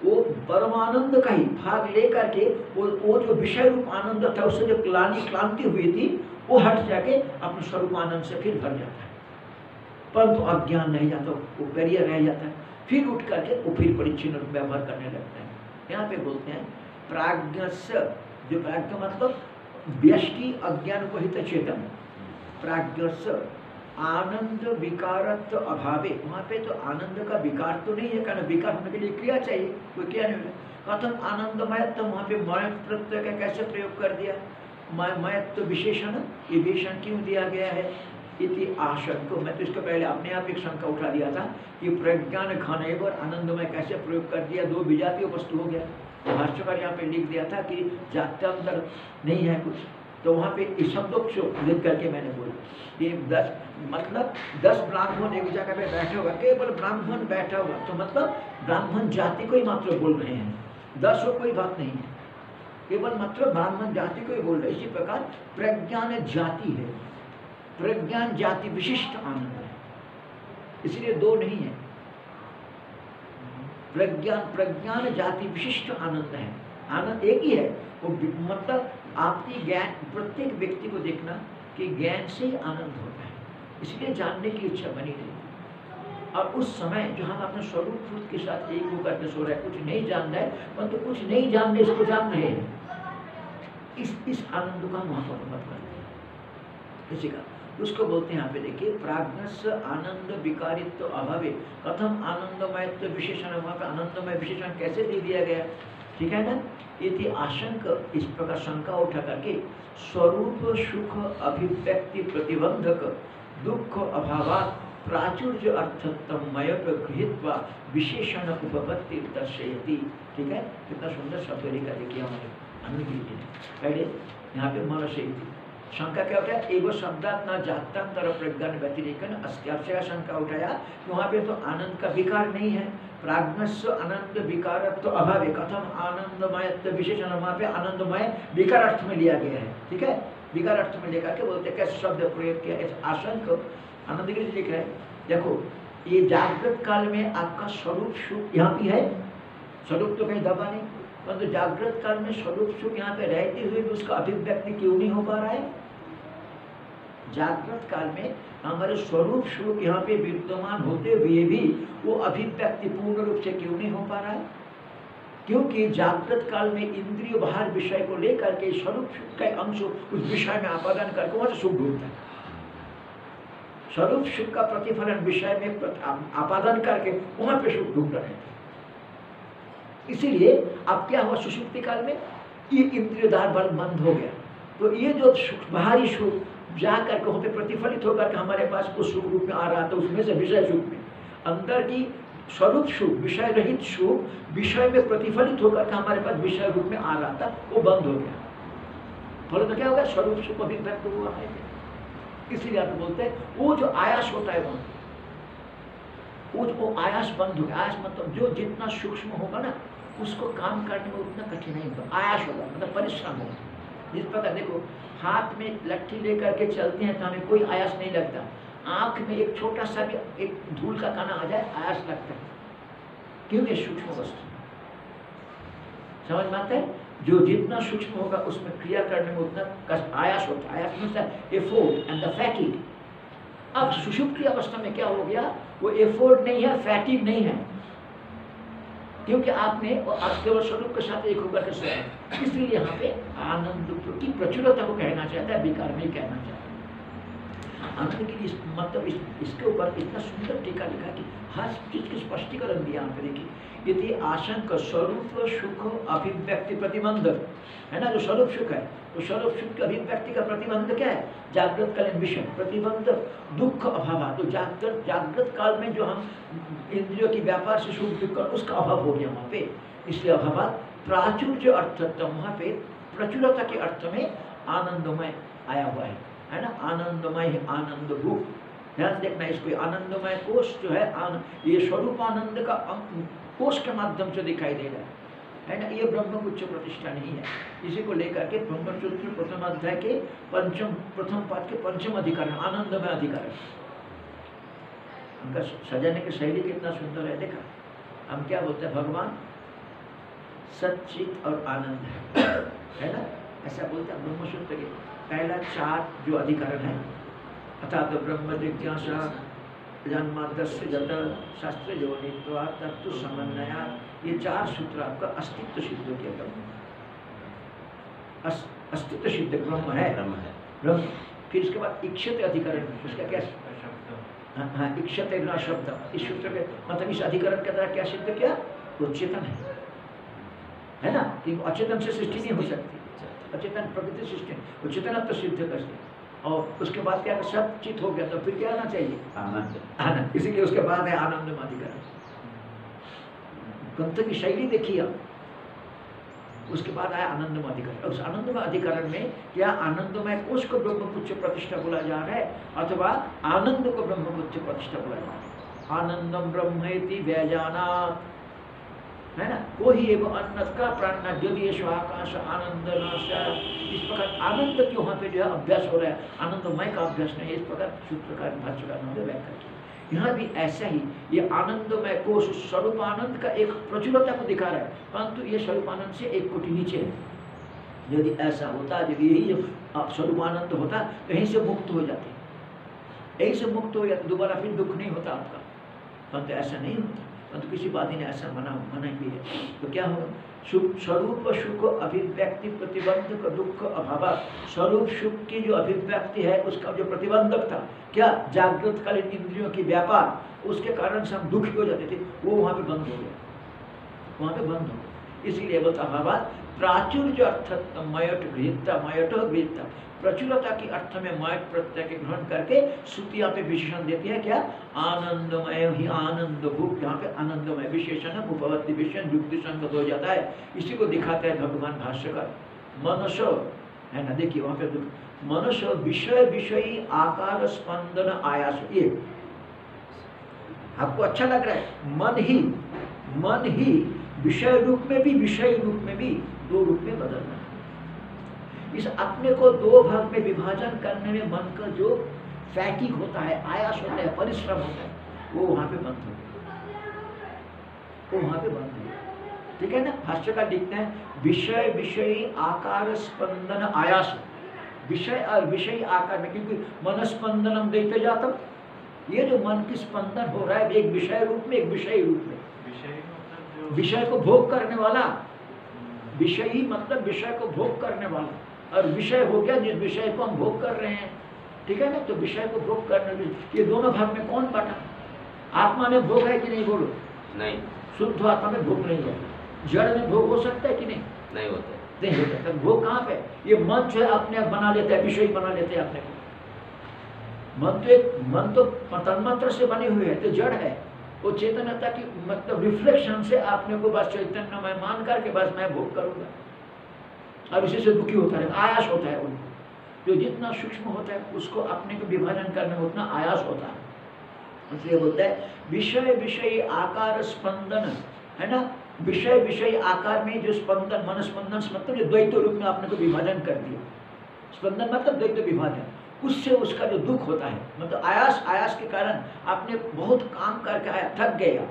वो परमानंद का ही भाग लेकर के वो वो जो विषय रूप आनंद था, उससे जो क्लांति क्लांति हुई थी, वो हट जाके अपने स्वरूप आनंद से फिर भर जाता है। परंतु अज्ञान नहीं जाता, वो बैरियर रह जाता है। फिर उठ करके वो फिर परिच्छिन्न रूप व्यवहार करने लगते है। यहाँ पे बोलते हैं, प्राज्ञस्य, जो प्राज्ञ मतलब व्यष्टि अज्ञान वहित चेतन। प्राज्ञस्य, आनंद विकारत्व अभावे। वहाँ पे तो आनंद का विकार तो नहीं है, कारण विकार होने के लिए क्रिया चाहिए, कोई क्रिया नहीं होगा कथम आनंदमय तो वहाँ पे मय प्रत्यय का कैसे प्रयोग कर दिया? मय, मयत्व विशेषण, ये विशेषण क्यों दिया गया है? इति आशंको मैं तो इसको पहले अपने आप एक शंका उठा दिया था कि प्रज्ञान घन और आनंदमय कैसे प्रयोग कर दिया? दो विजातीय वस्तु हो गया। भाष्यकर यहाँ पे लिख दिया था कि जात्यांतर नहीं है कुछ। तो वहाँ पे इस शब्दों को लिख करके मैंने बोला। कि दस मतलब दस ब्राह्मण एक जगह पे बैठे होगा केवल ब्राह्मण बैठा होगा तो मतलब ब्राह्मण जाति को ही मात्र बोल रहे हैं। दस हो कोई बात नहीं है। केवल मात्र ब्राह्मण जाति को ही बोल रहे हैं। इसी प्रकार प्रज्ञान जाति है। प्रज्ञान जाति विशिष्ट आनंद है। इसलिए दो नहीं है। प्रज्ञान प्रज्ञान जाति विशिष्ट आनंद है। आनंद एक ही है। वो मतलब आपकी ज्ञान, प्रत्येक व्यक्ति को देखना कि ज्ञान से ही आनंद होता है। इसलिए जानने की इच्छा बनी रही और उस समय जो हम अपने स्वरूप के साथ एक होकर के सो रहे हैं, कुछ नहीं जान रहे हैं, परंतु कुछ नहीं जानने, इसको जान रहे हैं। इस इस आनंद का पर अनुभव करते हैं। किसी का उसको बोलते हैं यहाँ पे देखिए प्राज्ञस्य आनंद विकारित्व तो अभावे। कथम आनंदमयत्व विशेषण वहाँ पे आनंदमय विशेषण कैसे दे दिया गया? ठीक है ना? यदि आशंक, इस प्रकार शंका उठा करके स्वरूप सुख अभिव्यक्ति प्रतिबंधक दुख अभावात प्राचुर्य अर्थतम मयप गृहीत्वा विशेषण उपपत्ति दर्शयति। ठीक है? कितना सुंदर शब्द लिखा, देखिए हमारे अनुगी जी ने पहले यहाँ पे मनसे शंका क्या उठाया? एगो शब्दात न जातांतर प्रज्ञान व्यतिरेकन शंका उठाया। कि वहाँ पे तो आनंद का विकार नहीं है। प्राज्ञस्य आनंद विकारत्व अभाव। है कथम आनंदमयत्व विशेषण वहाँ पे आनंदमय विकार अर्थ में लिया गया है। ठीक है? विकार अर्थ में लेकर के बोलते हैं, कैसे शब्द प्रयोग किया? इस आशंक आनंद गिरी लिख रहे हैं। देखो ये जागृत काल में आपका स्वरूप सुख यहाँ भी है। स्वरूप तो कहीं दबा नहीं परंतु जागृत काल में स्वरूप सुख यहाँ पे रहते हुए भी उसका अभिव्यक्ति क्यों नहीं हो पा रहा है? जागृत काल में हमारे स्वरूप स्वरूप यहाँ पे विद्यमान होते हुए भी वो अभिव्यक्ति पूर्ण रूप से क्यों नहीं हो पा रहा है? क्योंकि जागृत काल में इंद्रिय बाहर विषय को लेकर के स्वरूप का अंश उस विषय में आपादन करके वहाँ से सुख ढूंढता है। स्वरूप सुख का प्रतिफलन विषय में आपादन करके वहाँ पे सुख ढूंढ रहे हैं। इसीलिए अब क्या हुआ सुषुप्ति काल में? ये इंद्रियदार बल बंद हो गया। तो ये जो सुख बाहरी सुख जा करके वहाँ पे प्रतिफलित होकर के हमारे पास उस सुख रूप में आ रहा था, उसमें से विषय सुख में। अंदर की स्वरूप सुख, विषय रहित सुख, विषय में प्रतिफलित होकर के हमारे पास विषय रूप में आ रहा था, वो बंद हो गया। फल तो क्या होगा स्वरूप सुख अभिव्यक्त हुआ है। इसीलिए आप बोलते हैं, वो जो आयास होता है वहाँ, वो वो आयास बंद हो गया। आयास मतलब जो जितना सूक्ष्म होगा ना, उसको काम करने में उतना कठिन नहीं होगा। आयास होगा मतलब परिश्रम होगा। जिस प्रकार देखो, हाथ में लट्ठी लेकर के चलते हैं तो हमें कोई आयास नहीं लगता। आँख में एक छोटा सा भी, एक धूल का कणा आ जाए, आयास लगता है। क्योंकि सूक्ष्म वस्तु? समझ में आता है? जो जितना सूक्ष्म होगा, उसमें क्रिया करने में उतना कष्ट, आयास होता है। आयास means effort and the fatigue अब सुषुप्ति अवस्था में क्या हो गया? वो एफोर्ड नहीं है फैटिक नहीं है। क्योंकि आपने आप केवल स्वरूप के साथ एक होकर के सुना इसलिए यहाँ पे आनंद की प्रचुरता को कहना चाहता है विकार नहीं कहना चाहता है। की इस मतलब इस, इसके ऊपर इतना सुंदर टीका लिखा कि हर चीज़ की स्पष्टीकरण दिया पे देखिए। यदि आशंक स्वरूप सुख अभिव्यक्ति प्रतिबंध। है ना जो स्वरूप सुख है तो स्वरूप सुख की अभिव्यक्ति का प्रतिबंध क्या है? जागृत कालीन विषय। प्रतिबंध दुख अभाव। तो जागृत जागृत काल में जो हम इंद्रियों की व्यापार से सुख दुख का उसका अभाव हो गया वहाँ पे। इसलिए अभाव प्राचुर्य अर्थ तो वहाँ पे प्रचुरता के अर्थ में आनंदमय आया हुआ है। है ना आनंदमय आनंद रूप। ध्यान देखना इसको आनंदमय कोष जो है आन, ये स्वरूप आनंद का कोष के माध्यम से दिखाई दे रहा है। ना ये ब्रह्म उच्च प्रतिष्ठा नहीं है। इसी को लेकर के ब्रह्मसूत्र प्रथम अध्याय के पंचम, प्रथम पाद के पंचम अधिकार आनंदमय अधिकार उनका सजाने की शैली कितना सुंदर है, देखा? हम क्या बोलते हैं? भगवान सचित और आनंद है। है ना? ऐसा बोलते हैं ब्रह्मसूत्र के। पहला चार जो अधिकरण है, अर्थात ब्रह्म जिज्ञासा जन्मादस्य जत शास्त्र योनित्वा तत्व समन्वया। ये चार सूत्र आपका अस्तित्व सिद्ध अस- अस्तित्व सिद्ध ब्रह्म है। ब्रह्म है। ब्रह्म। फिर इसके बाद इक्षित अधिकरण। उसका क्या हाँ हाँ इक्षते न शब्द। इस सूत्र के मतलब इस अधिकरण के द्वारा क्या सिद्ध किया? वो चेतन है। है ना? कि अचेतन से सृष्टि नहीं हो सकती। अचेतन प्रकृति सृष्टि। वो चेतनत्व सिद्ध कर सकते और उसके बाद क्या सब चित हो गया तो फिर क्या आना चाहिए? आनंद आनंद इसीलिए उसके बाद है आनंद अधिकरण ग्रंथ की शैली देखिए आप। उसके बाद आया आनंदमय अधिकरण उस आनंदमय अधिकरण में क्या आनंदमय कोष को ब्रह्मपुच्छ प्रतिष्ठा बोला जा रहा है अथवा आनंद को ब्रह्मपुच्छ प्रतिष्ठा बोला जा रहा है। आनंदम ब्रह्मेति व्यजाना है ना? को ही एवं अन्न का प्राण यदि यश आकाश आनंद इस प्रकार आनंद के वहाँ पे जो है अभ्यास हो रहा है? आनंदमय का अभ्यास नहीं इस प्रकार सूत्रकार व्याख्या यहाँ भी ऐसा ही ये आनंदमय कोष स्वरूप आनंद का एक प्रचुरता को दिखा रहा है। परंतु ये स्वरूप आनंद से एक कोटि नीचे है। यदि ऐसा होता, यदि यही स्वरूप आनंद होता तो यहीं से मुक्त हो जाते। यहीं से मुक्त हो जाते दोबारा फिर दुख नहीं होता आपका। परंतु ऐसा नहीं होता। परंतु किसी बादी ने ऐसा मना मना की है तो क्या होगा सुख स्वरूप सुख अभिव्यक्ति प्रतिबंधक दुख अभाव। स्वरूप, सुख की जो अभिव्यक्ति है, उसका जो प्रतिबंधक था, क्या? जागृत कालीन इंद्रियों की व्यापार, उसके कारण से हम दुखी हो जाते थे। वो वहाँ पे बंद हो गया। वहाँ पे बंद हो गया। इसीलिए बोलता अभाव प्राचुर्य अर्थ मयट गृहता मयट गृहता प्रचुरता की अर्थ में मयट प्रत्यय के ग्रहण करके श्रुति यहाँ पे विशेषण देती है क्या? आनंदमय ही आनंद भूख यहाँ पे आनंदमय विशेषण है उपवत्ति विशेषण, युक्ति संगत हो जाता है। इसी को दिखाते हैं भगवान भाष्यकर। मनुष्य है ना? देखिए वहाँ पे मनुष्य विषय विषयी आकार स्पंदन आयास। ये आपको अच्छा लग रहा है। मन ही मन ही विषय रूप में भी, विषय रूप में भी दो रूप में बदलना इस अपने को दो भाग में विभाजन करने में मन का जो फैटिक होता है आयास होता है परिश्रम होता है वो वहाँ पे बंद हो वो वहाँ पे बंद हो ठीक है ना? भाष्य का लिखते हैं विषय विषयी आकार स्पंदन आयास। विषय और विषयी आकार में क्योंकि मन स्पंदनम देखते जाता ये जो मन की स्पंदन हो रहा है एक विषय रूप में एक विषय रूप में। विषय मतलब विषय को भोग करने वाला। विषय ही मतलब विषय को भोग करने वाला। और विषय हो गया जिस विषय को हम भोग कर रहे हैं। ठीक है ना? तो विषय को भोग करने में ये दोनों भाग में कौन बांटा? आत्मा में भोग है कि नहीं बोलो? नहीं। शुद्ध आत्मा में भोग नहीं है। जड़ में भोग हो सकता है कि नहीं? नहीं होते। नहीं हो सकता भोग कहाँ पे? ये मन जो है अपने आप बना लेता है विषय बना लेते हैं अपने को। मन तो एक मन तो तन्मात्र से बने हुए है तो जड़ है। वो चेतनता की मतलब रिफ्लेक्शन से आपने को बस चैतन्य में मान करके बस मैं भोग करूँगा। और इसी से दुखी होता है, आयास होता है उनको जो जितना सूक्ष्म होता है, उसको अपने को विभाजन करने में उतना आयास होता है। इसलिए बोलता है, विषय विषय, आकार, स्पंदन, है ना? विषय विषय, आकार में जो स्पंदन, मन स्पंदन मतलब जो द्वैत रूप में आपने को विभाजन कर दिया। स्पंदन मतलब द्वैत विभाजन। उससे उसका जो दुख होता है मतलब आयास आयास के कारण आपने बहुत काम करके आया, थक गए आप।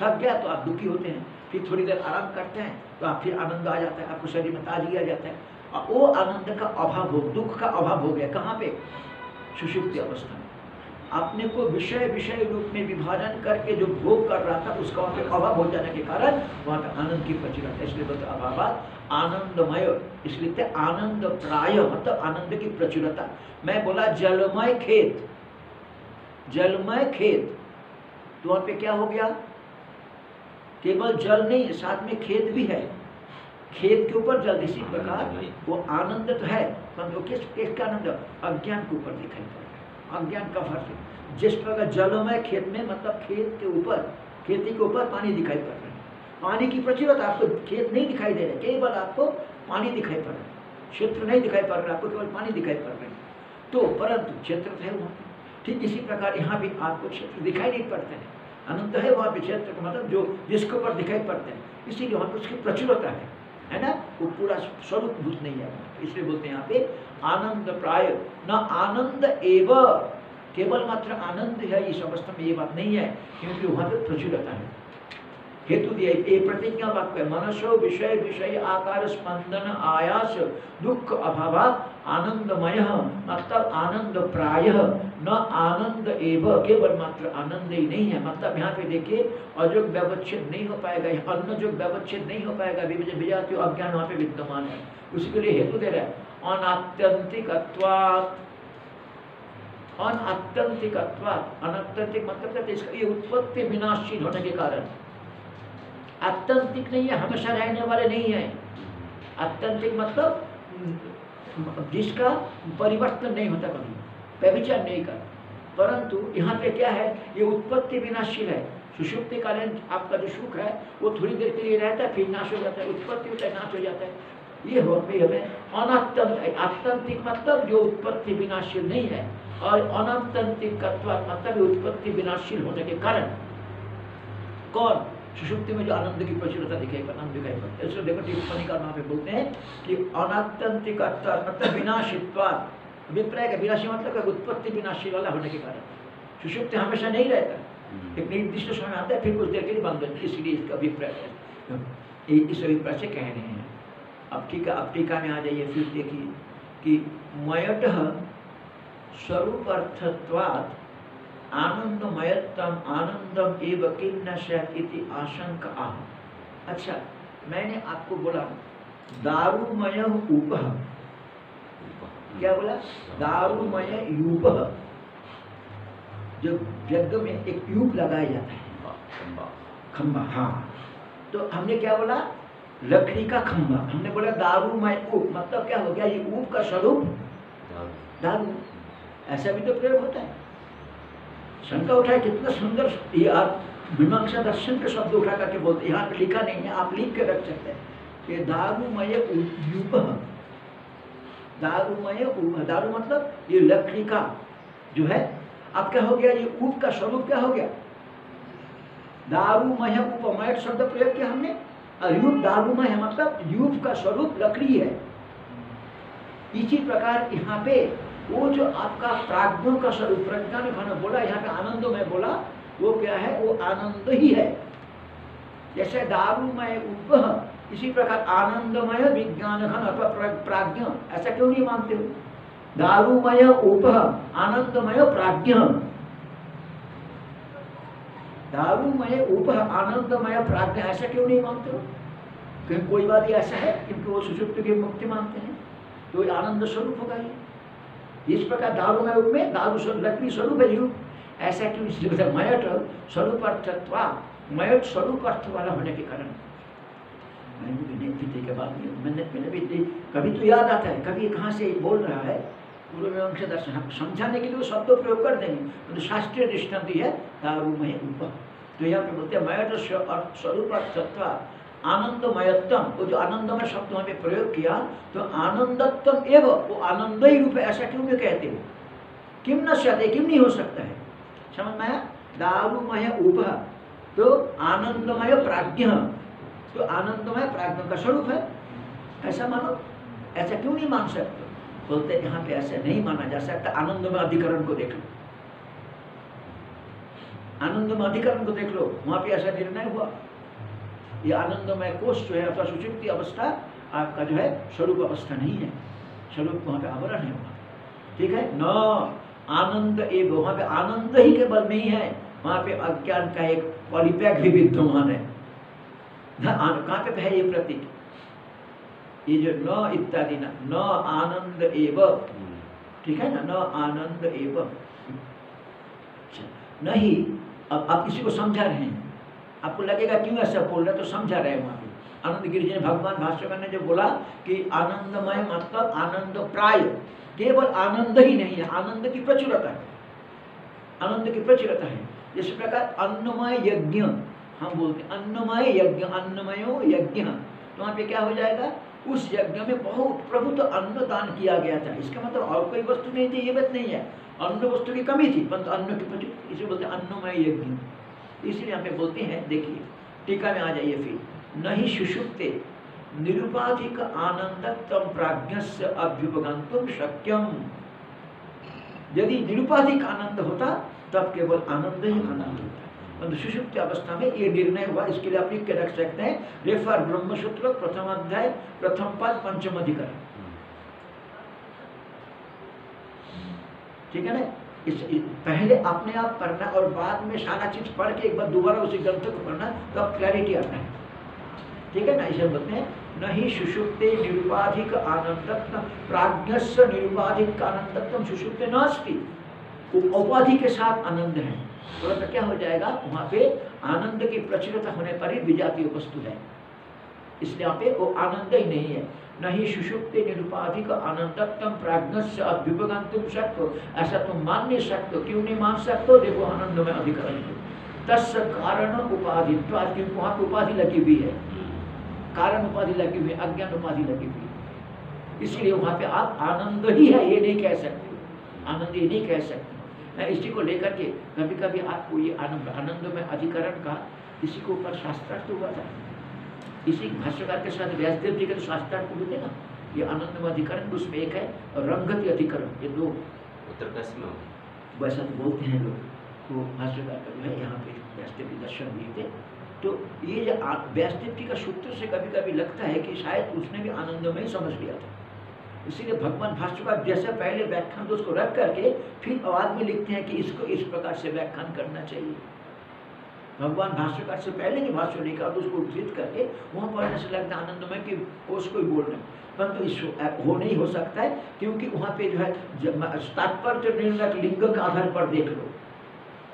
थक गया तो आप दुखी होते हैं। फिर थोड़ी देर आराम करते हैं तो आप फिर आनंद आ जाता है, आपको शरीर में ताजगी आ जाता है। और वो आनंद का अभाव हो, दुख का अभाव हो गया। कहाँ पे? सुषुप्ति अवस्था में। अपने को विषय विषय रूप में विभाजन करके जो भोग कर रहा था, उसका वहाँ पे अभाव हो जाने के कारण वहाँ पे आनंद की प्रचुरता इसलिए बोलते अभाव आनंदमय। इसलिए आनंद प्राय मतलब आनंद की प्रचुरता। मैं बोला, जलमय खेत जलमय खेत। तो वहाँ पे क्या हो गया? केवल जल नहीं है साथ में खेत भी है। खेत के ऊपर जल इसी प्रकार वो आनंद तो है पर वो किस किसका आनंद अज्ञान के ऊपर दिखाई पड़ रहा है। अज्ञान का फ़र्क जिस प्रकार जलमय खेत में मतलब खेत के ऊपर खेती के ऊपर पानी दिखाई पड़ रहा है। पानी की प्रचुरता आपको खेत नहीं दिखाई दे रहा केवल आपको पानी दिखाई पड़ रहा है। क्षेत्र नहीं दिखाई पड़ रहा आपको केवल पानी दिखाई पड़ रहा है। तो परंतु क्षेत्र तो है वहाँ ठीक इसी प्रकार यहाँ भी आपको क्षेत्र दिखाई नहीं पड़ते हैं। अनंत है वहाँ क्षेत्र का मतलब जो जिसके ऊपर दिखाई पड़ते हैं। इसीलिए वहाँ पे उसकी प्रचुरता है। है ना? वो पूरा स्वरूप भूत नहीं है। इसलिए बोलते हैं यहाँ पे आनंद प्राय। न आनंद एव। केवल मात्र आनंद है इस अवस्था में ये बात नहीं है, क्योंकि वहाँ पे प्रचुरता है। हेतु दिया ये प्रतिज्ञा वाक्य मनसो विषय विषय आकार स्पंदन आयास दुख अभाव आनंदमय मतलब आनंद प्राय न आनंद एव, केवल मात्र आनंद ही नहीं है। मतलब यहाँ पे देखिए, अजोग व्यवच्छेद नहीं हो पाएगा अन्न जो व्यवच्छेद नहीं हो पाएगा विजातीय अज्ञान वहाँ पे विद्यमान है। उसके लिए हेतु दे रहा है अनात्यंतिक अनात्यंतिक अनात्यंतिक मतलब इसका ये उत्पत्ति विनाशील होने के कारण। आत्यंतिक नहीं है, हमेशा रहने वाले नहीं है। आत्यंतिक मतलब जिसका परिवर्तन नहीं होता कभी, व्यभिचार नहीं कर परंतु यहाँ पे क्या है, ये उत्पत्ति विनाशील है। सुषुप्ति कालीन आपका जो सुख है, वो थोड़ी देर के लिए रहता है, फिर नाश हो जाता है। उत्पत्ति होता है, नाश हो जाता है। ये हो भी हमें अनात्यंत आत्यंतिक मतलब जो उत्पत्ति विनाशील नहीं है। और अनात्यंतिक मतलब उत्पत्ति विनाशील होने के कारण कौन? सुषुप्ति में जो आनंद की प्रचुरता दिखाई आनंद दिखाई पड़ता है। इसलिए देखो टिप्पणी का वहाँ पे बोलते हैं कि अनात्यंतिक मतलब विनाशित्वाद अभिप्राय का विनाशी मतलब उत्पत्ति विनाशी वाला होने के कारण। सुषुप्ति हमेशा नहीं रहता। एक निर्दिष्ट समय आता है फिर कुछ देर के लिए बंद होती है। इसलिए इसका अभिप्राय है। इस अभिप्राय से कह रहे हैं। अब टीका अब टीका में आ जाइए फिर देखिए कि मयट स्वरूप अर्थत्वात् आनंदमयत्तम आनंदम एव किन्न इति आशंक आह। अच्छा मैंने आपको बोला दारूमय उप क्या बोला? दारूमय यूप। जो यज्ञ में एक यूप लगाया जाता है। खंबा हाँ। तो हमने क्या बोला? लकड़ी का खंबा। हमने बोला दारूमय ऊप। मतलब क्या हो गया? ये ऊप का स्वरूप? दारू। ऐसा भी तो प्रयोग होता है। शंका उठाए, कितना सुंदर ये मीमांसा दर्शन के शब्द उठा करके बोलते यहाँ पे लिखा नहीं है, आप लिख के रख सकते हैं। कि दारूमय यूप। दारूमय दारू मतलब ये लकड़ी का जो है, अब क्या हो गया, ये ऊप का स्वरूप क्या हो गया? दारूमय उपमय शब्द प्रयोग किया हमने। और यूप, दारूमय मतलब यूप का स्वरूप लकड़ी है। इसी प्रकार यहाँ पे वो जो आपका प्राज्ञों का स्वरूप प्रज्ञा ने खाना बोला, यहाँ पे आनंदो में बोला, वो क्या है? वो आनंद ही है। जैसे दारूमय उप इसी प्रकार आनंदमय विज्ञान घन अथवा प्राज्ञ, ऐसा क्यों नहीं मानते हो? दारूमय उप आनंदमय प्राज्ञ। दारूमय उप आनंदमय प्राज्ञ, ऐसा क्यों नहीं मानते हो? क्योंकि कोई बात ऐसा है क्योंकि वो सुषुप्त की मुक्ति मानते हैं। तो आनंद स्वरूप होगा ये। इस प्रकार दारू में में दारू लकड़ी स्वरूप है युग। ऐसा क्यों इसलिए मयट स्वरूप अर्थत्वा मयट स्वरूप अर्थ वाला होने के कारण। मैंने भी नहीं पीते के बाद मैंने मैंने भी कभी तो याद आता है, कभी कहाँ से बोल रहा है पूर्व मीमांसा दर्शन। समझाने के लिए वो शब्द प्रयोग कर देंगे तो शास्त्रीय दृष्टांति है दारू मय उप तो यहाँ पे बोलते हैं मयट स्वरूप अर्थत्वा आनंदमयत्म वो जो आनंदमय शब्द पे प्रयोग किया तो आनंदत्म एवं, वो आनंद ही रूप ऐसा क्यों नहीं कहते हो किम न सत्य क्यों नहीं हो सकता है? समझ में दारूमय उप। तो आनंदमय प्राज्ञ। तो आनंदमय प्राज्ञ का स्वरूप है। ऐसा मानो? ऐसा क्यों नहीं मान सकते? बोलते, यहाँ पे ऐसे नहीं माना जा सकता। आनंदमय अधिकरण को देख लो। आनंदमय अधिकरण को देख लो। वहाँ पे ऐसा निर्णय हुआ। ये आनंदमय कोष जो है अथवा सुचिप्ति अवस्था आपका जो है स्वरूप अवस्था नहीं है। स्वरूप वहाँ पे आवरण है वहाँ। ठीक है? न आनंद एक वहाँ पे आनंद ही केवल नहीं है। वहाँ पे अज्ञान का एक पॉलीपैक भी विद्यमान है। कहाँ पे है ये प्रतीक? ये जो न इत्यादि न न आनंद एव। ठीक है ना? न आनंद एव। अच्छा, नहीं अब आप किसी को समझा रहे हैं। आपको लगेगा, क्यों ऐसा बोल रहे तो समझा रहे वहाँ पे। आनंद गिरी जी भगवान भाष्यकर ने जो बोला कि आनंदमय मतलब आनंद प्राय केवल आनंद ही नहीं है, आनंद की प्रचुरता है। आनंद की प्रचुरता है। जिस प्रकार अन्नमय यज्ञ, हम बोलते अन्नमय यज्ञ, अन्नमयो यज्ञ। तो वहाँ पे क्या हो जाएगा? उस यज्ञ में बहुत प्रभु तो अन्न दान किया गया था। इसका मतलब और कोई वस्तु नहीं थी, ये बात नहीं है। अन्न वस्तु की कमी थी, परंतु अन्न की प्रचुर इसे बोलते अन्नमय यज्ञ। इसलिए यहाँ पे बोलते हैं, देखिए, टीका में आ जाइए फिर। न ही सुषुप्ते निरुपाधिक आनंदत्म प्राज्ञ से अभ्युपगंतुम शक्यम। यदि निरुपाधिक आनंद होता, तब केवल आनंद ही आनंद होता सुषुप्त अवस्था में ये निर्णय हुआ, इसके लिए आप लिख के रख सकते हैं, रेफर ब्रह्मसूत्र, प्रथम अध्याय, प्रथम पद, पंचम अधिकार ठीक है ना? इस पहले अपने आप पढ़ना और बाद में सारा चीज़ पढ़ के एक बार दोबारा उसी ग्रंथ को पढ़ना तो अब क्लैरिटी आता है। ठीक है ना? इसे बोलते हैं न ही सुषुप्ते निरुपाधिक आनंदत्व प्राज्ञस्य निरुपाधिक आनंदत्व सुषुप्ते नास्ति। उपाधि के साथ आनंद है। तुरंत क्या हो जाएगा? वहाँ पे आनंद की प्रचुरता होने पर ही विजातीय वस्तु है। इसलिए यहाँ पे वो आनंद ही नहीं है। न ही सुषुप्ति निरुपाधिक आनंदत्म प्राज्ञस्य अभ्युपगंतुम शक्तो। ऐसा तुम मान नहीं सकते, क्यों नहीं मान सकते? देखो आनंद में अधिकरण को तस् कारण उपाधि क्योंकि वहाँ पे उपाधि लगी हुई है। कारण उपाधि लगी हुई है अज्ञान उपाधि लगी हुई। है इसलिए वहाँ पे आप आनंद ही है, ये नहीं कह सकते। आनंद ये नहीं कह सकते। मैं इसी को लेकर के कभी कभी आपको ये आनंद आनंद में अधिकरण का इसी के ऊपर शास्त्रार्थ हुआ था। इसी भाष्यकार के साथ व्यासदेव जी के तो शास्त्रार्थ को ना ये आनंद में अधिकरण भी उसमें एक है और रंगति अधिकरण ये दो। उत्तरकाशी में वैसा तो बोलते हैं लोग तो भाष्यकार का जो है यहाँ पे व्यासदेव जी दर्शन दिए थे। तो ये जो व्यासदेव जी का सूत्र से कभी कभी लगता है कि शायद उसने भी आनंद में ही समझ लिया था। इसीलिए भगवान भाष्यकार जैसे पहले व्याख्यान तो उसको रख करके फिर बाद में लिखते हैं कि इसको इस प्रकार से व्याख्यान करना चाहिए। भगवान भाष्यकार से पहले जो भाष्य लिखा तो उसको उद्धृत करके वहाँ पढ़ने से लगता है आनंदमय कि कोष कोई बोल रहे परंतु इस हो नहीं हो सकता है, क्योंकि वहाँ पे जो है तात्पर्य निर्णय लिंग के आधार पर देख लो,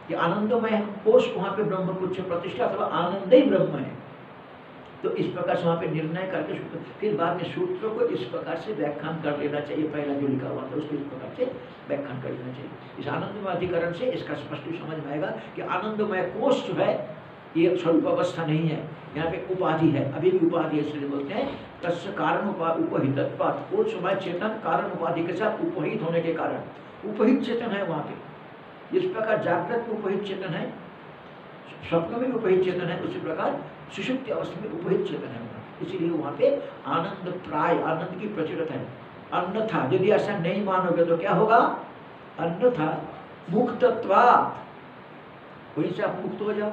कि आनंदमय कोष वहाँ पे ब्रह्म कुछ प्रतिष्ठा अथवा आनंद ही ब्रह्म है। तो इस प्रकार से वहाँ पे निर्णय करके फिर बाद में सूत्रों को इस प्रकार से व्याख्यान कर लेना चाहिए। पहला जो लिखा हुआ था, उसको इस प्रकार से व्याख्यान कर लेना चाहिए। इस आनंदमय अधिकरण से इसका स्पष्ट समझ में आएगा कि आनंदमय कोष जो है, ये स्वरूप अवस्था नहीं है। यहाँ पे उपाधि है। अभी भी उपाधि है बोलते हैं। तस्य कारण उपहित उस समय चेतन कारण उपाधि के साथ उपहित होने के कारण। उपहित चेतन है वहाँ पे। जिस प्रकार जागृत उपहित चेतन है। स्वप्न में भी उपहित चेतन है। उसी प्रकार सुषुप्ति अवस्था में उपहित चेतन है इसीलिए वहाँ पे आनंद प्राय आनंद की प्रचुरता है। अन्यथा यदि ऐसा नहीं मानोगे तो क्या होगा? अन्यथा मुक्तत्वा वहीं से आप मुक्त हो जाओ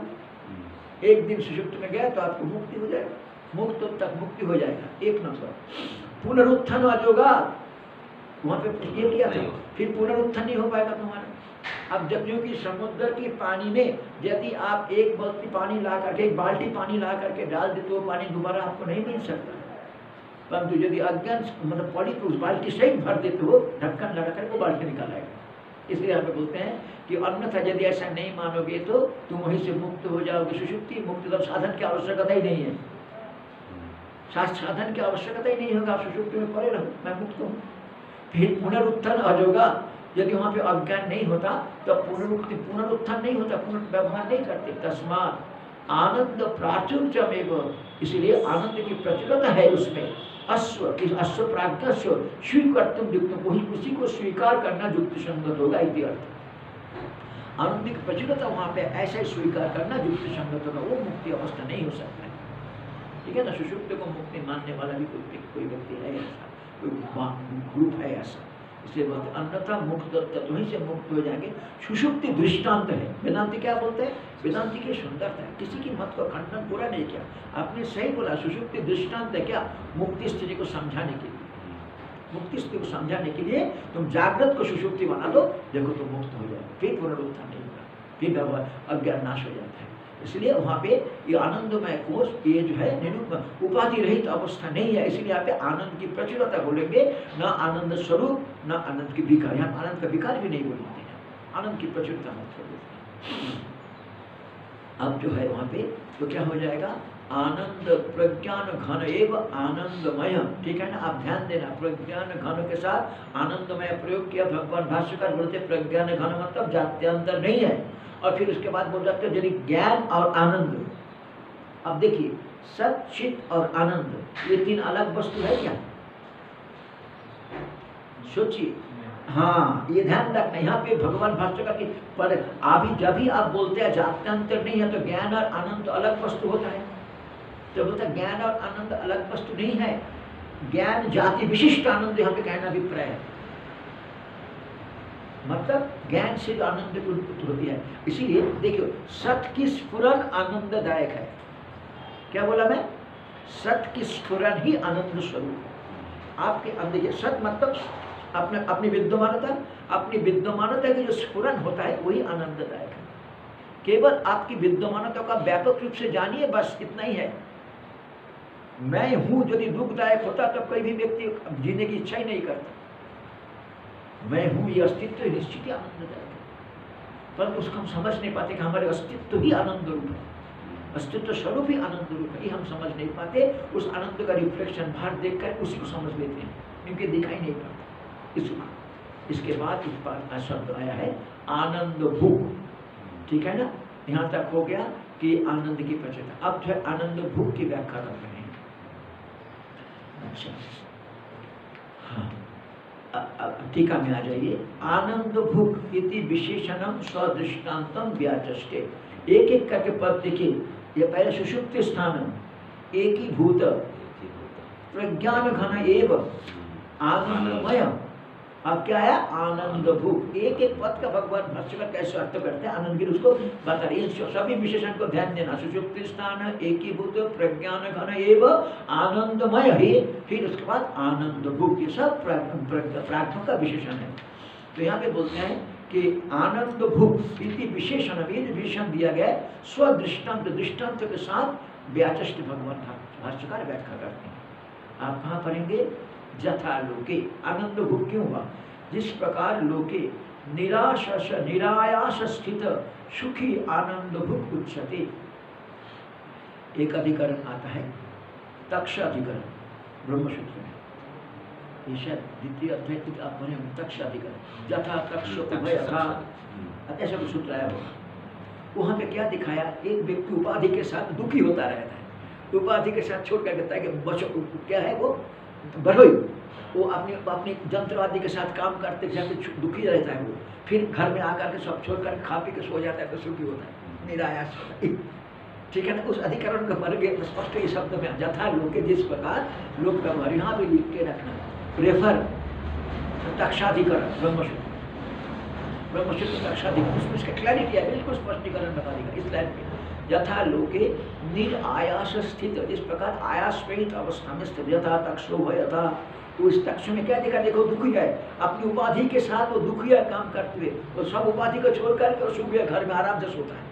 एक दिन सुषुप्त में गए तो आपको मुक्ति हो जाएगा। मुक्त तक मुक्ति हो जाएगा। एक नंबर। पुनरुत्थान होगा। वहाँ पे ये किया था। फिर पुनरुत्थान नहीं हो पाएगा तुम्हारा। अब जब जो कि समुद्र की पानी में यदि आप एक बाल्टी पानी ला करके, एक बाल्टी पानी ला करके डाल दे तो पानी दोबारा आपको नहीं मिल सकता। परंतु यदि अज्ञान मतलब पॉली तो उस बाल्टी से ही भर देते हो, ढक्कन लगा करके वो बाल्टी निकाल आएगा। इसलिए यहाँ बोलते हैं कि अन्यथा यदि ऐसा नहीं मानोगे तो तुम वहीं से मुक्त हो जाओगे। सुषुप्ति मुक्त तब साधन की आवश्यकता ही नहीं है। साधन की आवश्यकता ही नहीं होगा। आप सुषुप्ति में पड़े रहो, मैं मुक्त हूँ। फिर पुनरुत्थान अजोगा यदि वहाँ पे अज्ञान नहीं होता तो पुनरुक्ति पुनरुत्थान नहीं होता पुनर्व्यवहार नहीं करते। तस्मात आनंद प्राचुर्यमेव। इसलिए आनंद की प्रचुरता है उसमें। अश्व इस अश्व प्राज्ञ स्वीकार वही उसी को स्वीकार करना युक्त संगत होगा इति अर्थ। आनंद की प्रचुरता वहाँ पे ऐसे स्वीकार करना युक्त संगत होगा, वो मुक्ति अवस्था नहीं हो सकता है। ठीक है ना? सुषुप्त को मुक्ति मानने वाला भी कोई व्यक्ति है ऐसा? कोई ग्रुप है ऐसा? इसलिए बोलते अन्यथा मुक्त तत्व से मुक्त हो जाएँगे। सुषुप्ति दृष्टांत है। वेदांति क्या बोलते हैं? वेदांति की सुंदरता है। किसी की मत को खंडन पूरा नहीं किया। आपने सही बोला, सुषुप्ति दृष्टांत है क्या? मुक्ति स्थिति को समझाने के लिए। मुक्ति स्थिति को समझाने के लिए तुम जागृत को सुषुप्ति बना दो, देखो तुम मुक्त हो जाए फिर पुनरुत्थान नहीं होगा। फिर अज्ञान नाश हो जाता इसलिए वहाँ पे ये आनंदमय कोष, ये जो है निरूप उपाधि रहित अवस्था नहीं है। इसलिए यहाँ पे आनंद की प्रचुरता बोलेंगे। न आनंद स्वरूप, न आनंद की विकार। यहाँ आनंद का विकार भी नहीं बोलते हैं। आनंद की प्रचुरता मतलब अब जो है वहाँ पे तो क्या हो जाएगा? आनंद प्रज्ञान घन एवं आनंदमय। ठीक है ना? आप ध्यान देना, प्रज्ञान घन के साथ आनंदमय प्रयोग किया। भगवान भाष्यकार बोलते प्रज्ञान घन मतलब जात्यांतर नहीं है। और फिर उसके बाद बोल जाते हैं, यदि ज्ञान और आनंद अब देखिए, सत चित और आनंद, ये तीन अलग वस्तु है क्या? सोचिए। हाँ ये ध्यान रखना, यहाँ पे भगवान भाष्यकर की पर अभी जब भी आप बोलते हैं जात्यांतर नहीं है तो ज्ञान और आनंद तो अलग वस्तु होता है। तो बोलता ज्ञान और आनंद अलग वस्तु नहीं है। ज्ञान जाति विशिष्ट आनंद, यहाँ पे कहना अभिप्राय है। मतलब ज्ञान से आनंद की उत्पत्ति होती है। इसीलिए देखियो, सत की स्फुरन आनंददायक है। क्या बोला मैं? सत की स्फुरन ही आनंद स्वरूप है। आपके अंदर ये सत मतलब अपने, अपनी विद्यमानता अपनी विद्यमानता की जो स्फुरन होता है, वही आनंददायक है। केवल आपकी विद्यमानता का व्यापक रूप से जानिए, बस इतना ही है। मैं हूँ, यदि दुखदायक होता तो कोई भी व्यक्ति जीने की इच्छा ही नहीं करता। मैं हूँ, ये अस्तित्व निश्चित ही आनंददायक है पर उसको हम समझ नहीं पाते कि हमारे अस्तित्व ही आनंद रूप है। अस्तित्व स्वरूप ही आनंद रूप है, ये हम समझ नहीं पाते। उस आनंद का रिफ्लेक्शन बाहर देख कर उसी को समझ लेते हैं, क्योंकि दिखाई नहीं पड़ता इस इसके बाद इस बात का शब्द आया है, आनंद भूख ठीक है ना? यहाँ तक हो गया कि आनंद की प्रचेता अब जो है, आनंद भूख की व्याख्या कर रहे हैं। अच्छा। हाँ। टीका में आ जाइए। आनंद भूख इति विशेषणम स्वदृष्टान्तम व्याचस्टे एक एक करके पद देखिए। ये पहले सुषुप्त स्थान एक ही। भूत प्रज्ञान घन एवं। आनंदमय अब क्या है आनंद भूख एक एक पद का भगवान भाष्यकर कैसे अर्थ करते हैं? आनंद गिर उसको बता रही इन सभी विशेषण को ध्यान देना। सुषुप्ति स्थान एक ही भूत प्रज्ञान घन एव, आनंदमय ही। फिर उसके बाद आनंद भूख ये सब प्राज्ञ- का विशेषण है। तो यहाँ पे बोलते हैं कि आनंद भूख इति विशेषण जो विशेषण दिया गया है। स्वदृष्टांत दृष्टांत के साथ व्याचष्ट भगवान भा- भाष्यकार व्याख्या करते हैं। आप कहाँ पढ़ेंगे? जथा लोके। आनंद भूख क्यों हुआ? जिस प्रकार लोके निराश निरायास स्थित सुखी आनंद भूख उच्चते। एक अधिकरण आता है तक्ष अधिकरण ब्रह्मसूत्र में। द्वितीय अध्याय आप होंगे तक्ष अधिकरण। जथा तक्ष उभय ऐसा कुछ सूत्र आया होगा। वहाँ पे क्या दिखाया? एक व्यक्ति उपाधि के साथ दुखी होता रहता है। उपाधि के साथ छोड़ कर कहता है कि बचो क्या है वो? बढ़ोई। वो अपने अपने जंत्रवादी के साथ काम करते छु- दुखी रहता है वो। फिर घर में आकर के सब छोड़ कर खा पी के सो जाता है तो सुखी होता है, निरायास ठीक है ना? उस अधिकरण को गए स्पष्ट ये शब्द में जथा लोग के जिस प्रकार लोग व्यवहार यहाँ पे लिख के रखना। रेफर तक्षाधिकरण, ब्रह्मसूत्र। ब्रह्मसूत्र तक्षाधिकरण, उसमें इसका क्लैरिटी है, बिल्कुल स्पष्टीकरण बता देगा इस लाइन में। यथा लोके निरायास स्थित जिस प्रकार आयास रहित अवस्था में स्थित। यथा तक्षो यथा तो इस तक्ष में क्या देखा? देखो, दुखी है अपनी उपाधि के साथ वो दुखी है काम करते हुए। वो सब उपाधि को छोड़ करके वो सुख घर में आराम से सोता है।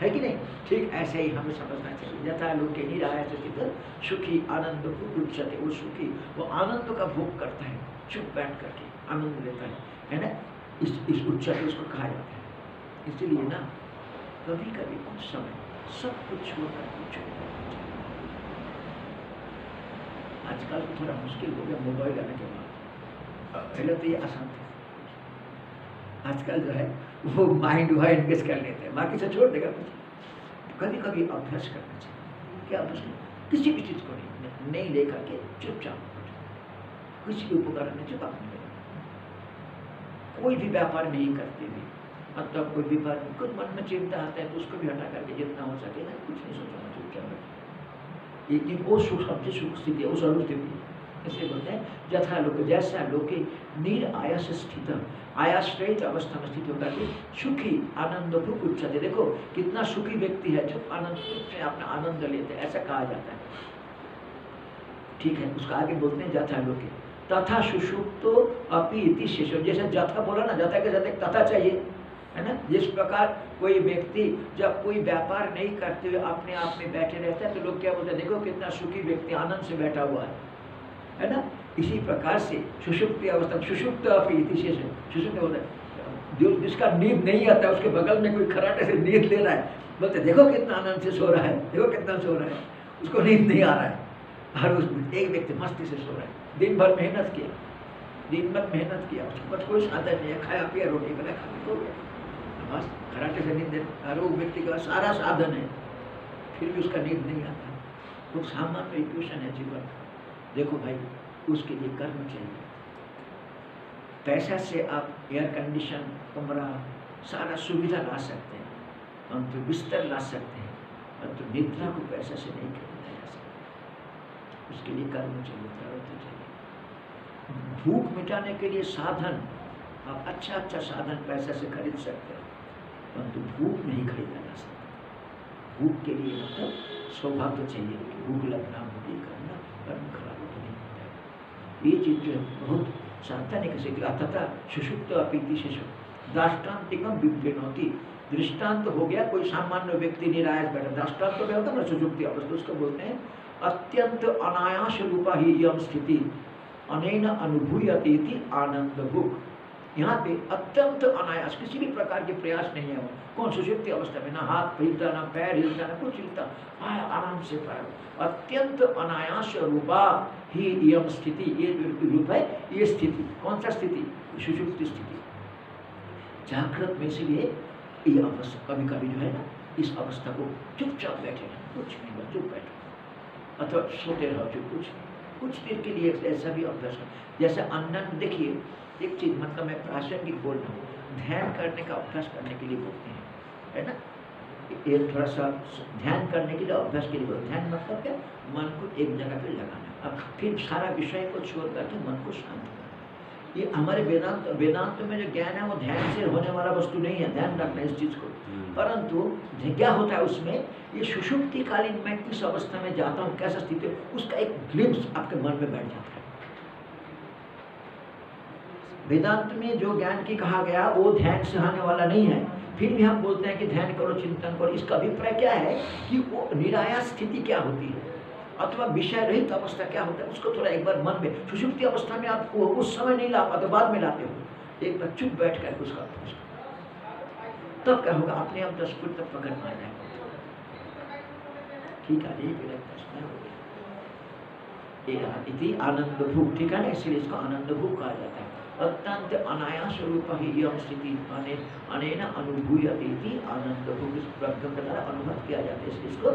है कि नहीं? ठीक ऐसे ही हमें समझना चाहिए। यथा लोग के निरायास स्थित सुखी आनंद को उच्चते वो सुखी। वो आनंद का भोग करता है। चुप बैठ करके आनंद लेता है। है ना? इस इस उच्चते उसको कहा जाता है। इसीलिए ना कभी कभी कुछ समय सब कुछ छोड़कर कुछ आजकल तो थोड़ा मुश्किल हो गया मोबाइल आने के बाद। पहले तो ये आसान था। आजकल जो है, वो माइंड जो है इन्वेस्ट कर लेते हैं। बाकी से छोड़ देगा कुछ। कभी कभी अभ्यास करना चाहिए क्या अभ्यास? किसी भी चीज़ को नहीं नहीं लेकर के चुपचाप किसी भी उपकरण में चुप कोई भी व्यापार नहीं करते हुए। मतलब कोई व्यापार कुछ मन में चिंता आता है तो उसको भी हटा करके जितना हो सके ना कुछ नहीं सोचना चुपचाप बैठे लेकिन वो सुख सबसे सुख स्थिति है वो सर्व स्थिति इसलिए बोलते हैं यथा लोग जैसा लोके नीर आयास स्थित आयास रहित अवस्था में स्थित होकर के सुखी, आनंद भूख उच्चते। देखो, कितना सुखी व्यक्ति है जो आनंद, अपना आनंद लेते हैं, ऐसा कहा जाता है। ठीक है, उसका आगे बोलते हैं जथा लोके तथा सुषुप्तो अपि इति शेष। जैसे जथा बोला ना जथा के साथ एक तथा चाहिए। है ना? जिस प्रकार कोई व्यक्ति जब कोई व्यापार नहीं करते हुए अपने आप में बैठे रहता है तो लोग क्या बोलते हैं, देखो कितना सुखी व्यक्ति आनंद से बैठा हुआ है। है ना? इसी प्रकार से सुषुप्ति अवस्था, सुषुप्त इति शेष सुषुप्त होता जो जिसका नींद नहीं आता उसके बगल में कोई खराटे से नींद ले रहा है, बोलते देखो कितना आनंद से सो रहा है, देखो कितना सो रहा है। उसको नींद नहीं आ रहा है। हर उस एक व्यक्ति मस्ती से सो रहा है। दिन भर मेहनत किया। दिन भर मेहनत किया। उसके बाद कोई साधन नहीं है। खाया पिया, रोटी बना खा सो गया। बस खराटे से नींद वो व्यक्ति के सारा साधन है। फिर भी उसका नींद नहीं आता। तो सामान्य इक्वेशन है जीवन। देखो भाई, उसके लिए कर्म चाहिए। पैसा से आप एयर कंडीशन कमरा, सारा सुविधा ला सकते हैं। परंतु बिस्तर ला सकते हैं। परंतु निद्रा को पैसा से नहीं खरीदा जा सकता। उसके लिए कर्म चाहिए, प्रवृत्ति चाहिए। भूख मिटाने के लिए साधन, आप अच्छा अच्छा साधन पैसा से खरीद सकते हैं। परंतु भूख नहीं खरीदा जा सकता। भूख के लिए मतलब सौभाग्य चाहिए कि भूख लगना, भूखी करना कर्म खराब तो नहीं होता ये चीज़ जो है बहुत सावधानी से तथा सुषुप्त अपीति शिशु दाष्टान्तिकम विभिन्नति दृष्टांत हो गया, कोई सामान्य व्यक्ति निरायस बैठा दृष्टांत तो होता ना सुषुप्ति अवस्था, उसको बोलते हैं, अत्यंत अनायास रूपा ही यम स्थिति, अनेन अनुभूयते आनंद भूख। यहाँ पे अत्यंत अनायास, किसी भी प्रकार के प्रयास नहीं है वो। कौन सुषुप्ति अवस्था में ना हाथ हिलता ना पैर हिलता, ना कुछ हिलता आराम से पाया। अत्यंत अनायास रूपा ही यम स्थिति, ये रूप है, ये स्थिति। कौन सा स्थिति? सुषुप्ति स्थिति। जागृत में इसलिए ये अवस्था कभी कभी जो है ना, इस अवस्था को चुपचाप बैठे रहो। कुछ नहीं बस चुप बैठो। अथवा सोते रहो चुप कुछ कुछ देर के लिए ऐसा भी अभ्यास जैसे अन्न देखिए एक चीज़ मतलब मैं प्रासंगिक बोल रहा हूँ ध्यान करने का अभ्यास करने के लिए बोलते हैं है ना? ये थोड़ा सा ध्यान करने के लिए अभ्यास के लिए बोलते ध्यान मतलब क्या? मन को एक जगह पे लगाना। अब फिर सारा विषय को छोड़ करके मन को शांत करना। ये हमारे वेदांत वेदांत में जो ज्ञान है वो ध्यान से होने वाला वस्तु नहीं है। ध्यान रखना इस चीज़ को। परंतु क्या होता है उसमें? ये सुषुप्ति कालीन मैं किस अवस्था में जाता हूँ कैसा स्थिति उसका एक ग्लिम्स आपके मन में बैठ जाता है। वेदांत में जो ज्ञान की कहा गया, वो ध्यान से आने वाला नहीं है। फिर भी हम बोलते हैं कि ध्यान करो, चिंतन करो। इसका अभिप्राय क्या है कि वो निराया स्थिति क्या होती है? अथवा विषय रहित अवस्था क्या होता है? उसको थोड़ा एक बार मन में, सुषुप्ति अवस्था में आप उस समय नहीं ला पाते, बाद में लाते हो। एक बार चुप बैठ कर उसका। तब क्या होगा? अपने आप दस फुट तक पकड़ आ जाएगा। ठीक है ये मेरा प्रश्न हो गया। आनंद भूख ठीक है ना? इसलिए इसको आनंद भूख कहा जाता है। अत्यंत अनायास रूप ही स्थिति अने अनेन अनुभूयते आनंद भूख इस के द्वारा अनुभव किया जाता है, इसको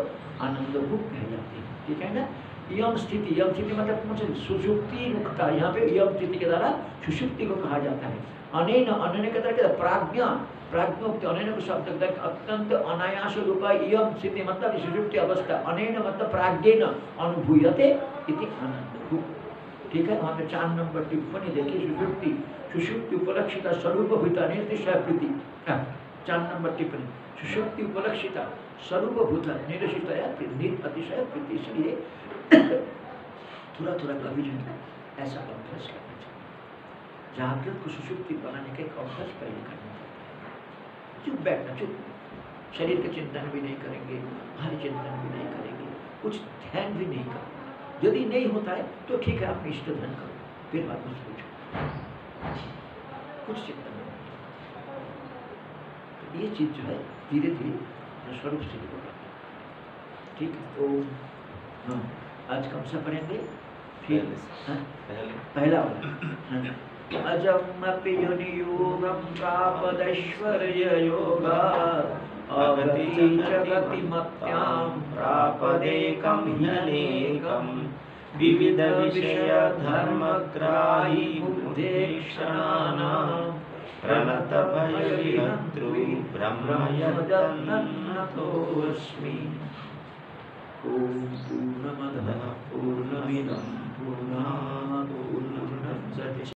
आनंद भूख कहे जाते हैं। ठीक है ना? यम स्थिति यम स्थिति मतलब कौन सुषुप्ति रुकता यहाँ पे यम स्थिति के द्वारा सुषुप्ति को कहा जाता है। अनेन अनने के द्वारा? प्राज्ञा। प्राज्ञोक्त, अनेन को शब्द अत्यंत अनायास रूपा यम स्थिति मतलब सुषुप्ति अवस्था। अनेन मतलब प्राज्ञेन अनुभूयते इति आनंद भूख ठीक है? वहाँ पे चार नंबर टिप्पणी देखिए सुषुप्ति सुषुप्ति उपलक्षिता स्वरूप भूता निर्दिशय प्रीति। हाँ, चार नंबर टिप्पणी। सुषुप्ति उपलक्षिता स्वरूप भूता निर्दिष्ट अतिशय प्रीति इसलिए थोड़ा थोड़ा कभी जो ऐसा अभ्यास करना चाहिए। जागृत को सुषुप्ति बनाने का एक अभ्यास पहले करना है चुप बैठना चुप। शरीर के चिंतन भी नहीं करेंगे हर चिंतन भी नहीं करेंगे कुछ ध्यान भी नहीं करेंगे। यदि नहीं होता है तो ठीक है आप इष्ट धन करो। फिर बात मत पूछो। कुछ चिंतन नहीं। तो ये चीज़ जो है धीरे धीरे स्वरूप स्थिति को प्राप्त है। ठीक है? तो हाँ। आज कौन से पढ़ेंगे? फिर हाँ? पहला। वाला। हाँ। अजमपि योनियोगं च गतिमत्यां प्रापदेकं ह्यनेकं विविधविषयधर्मग्राही बुद्धेक्षणानां प्रणतभयविहन्तृ ब्रह्मयदन्नतोऽस्मि पूर्णमदः पूर्णमिदं पूर्णात् पूर्णमुदच्यते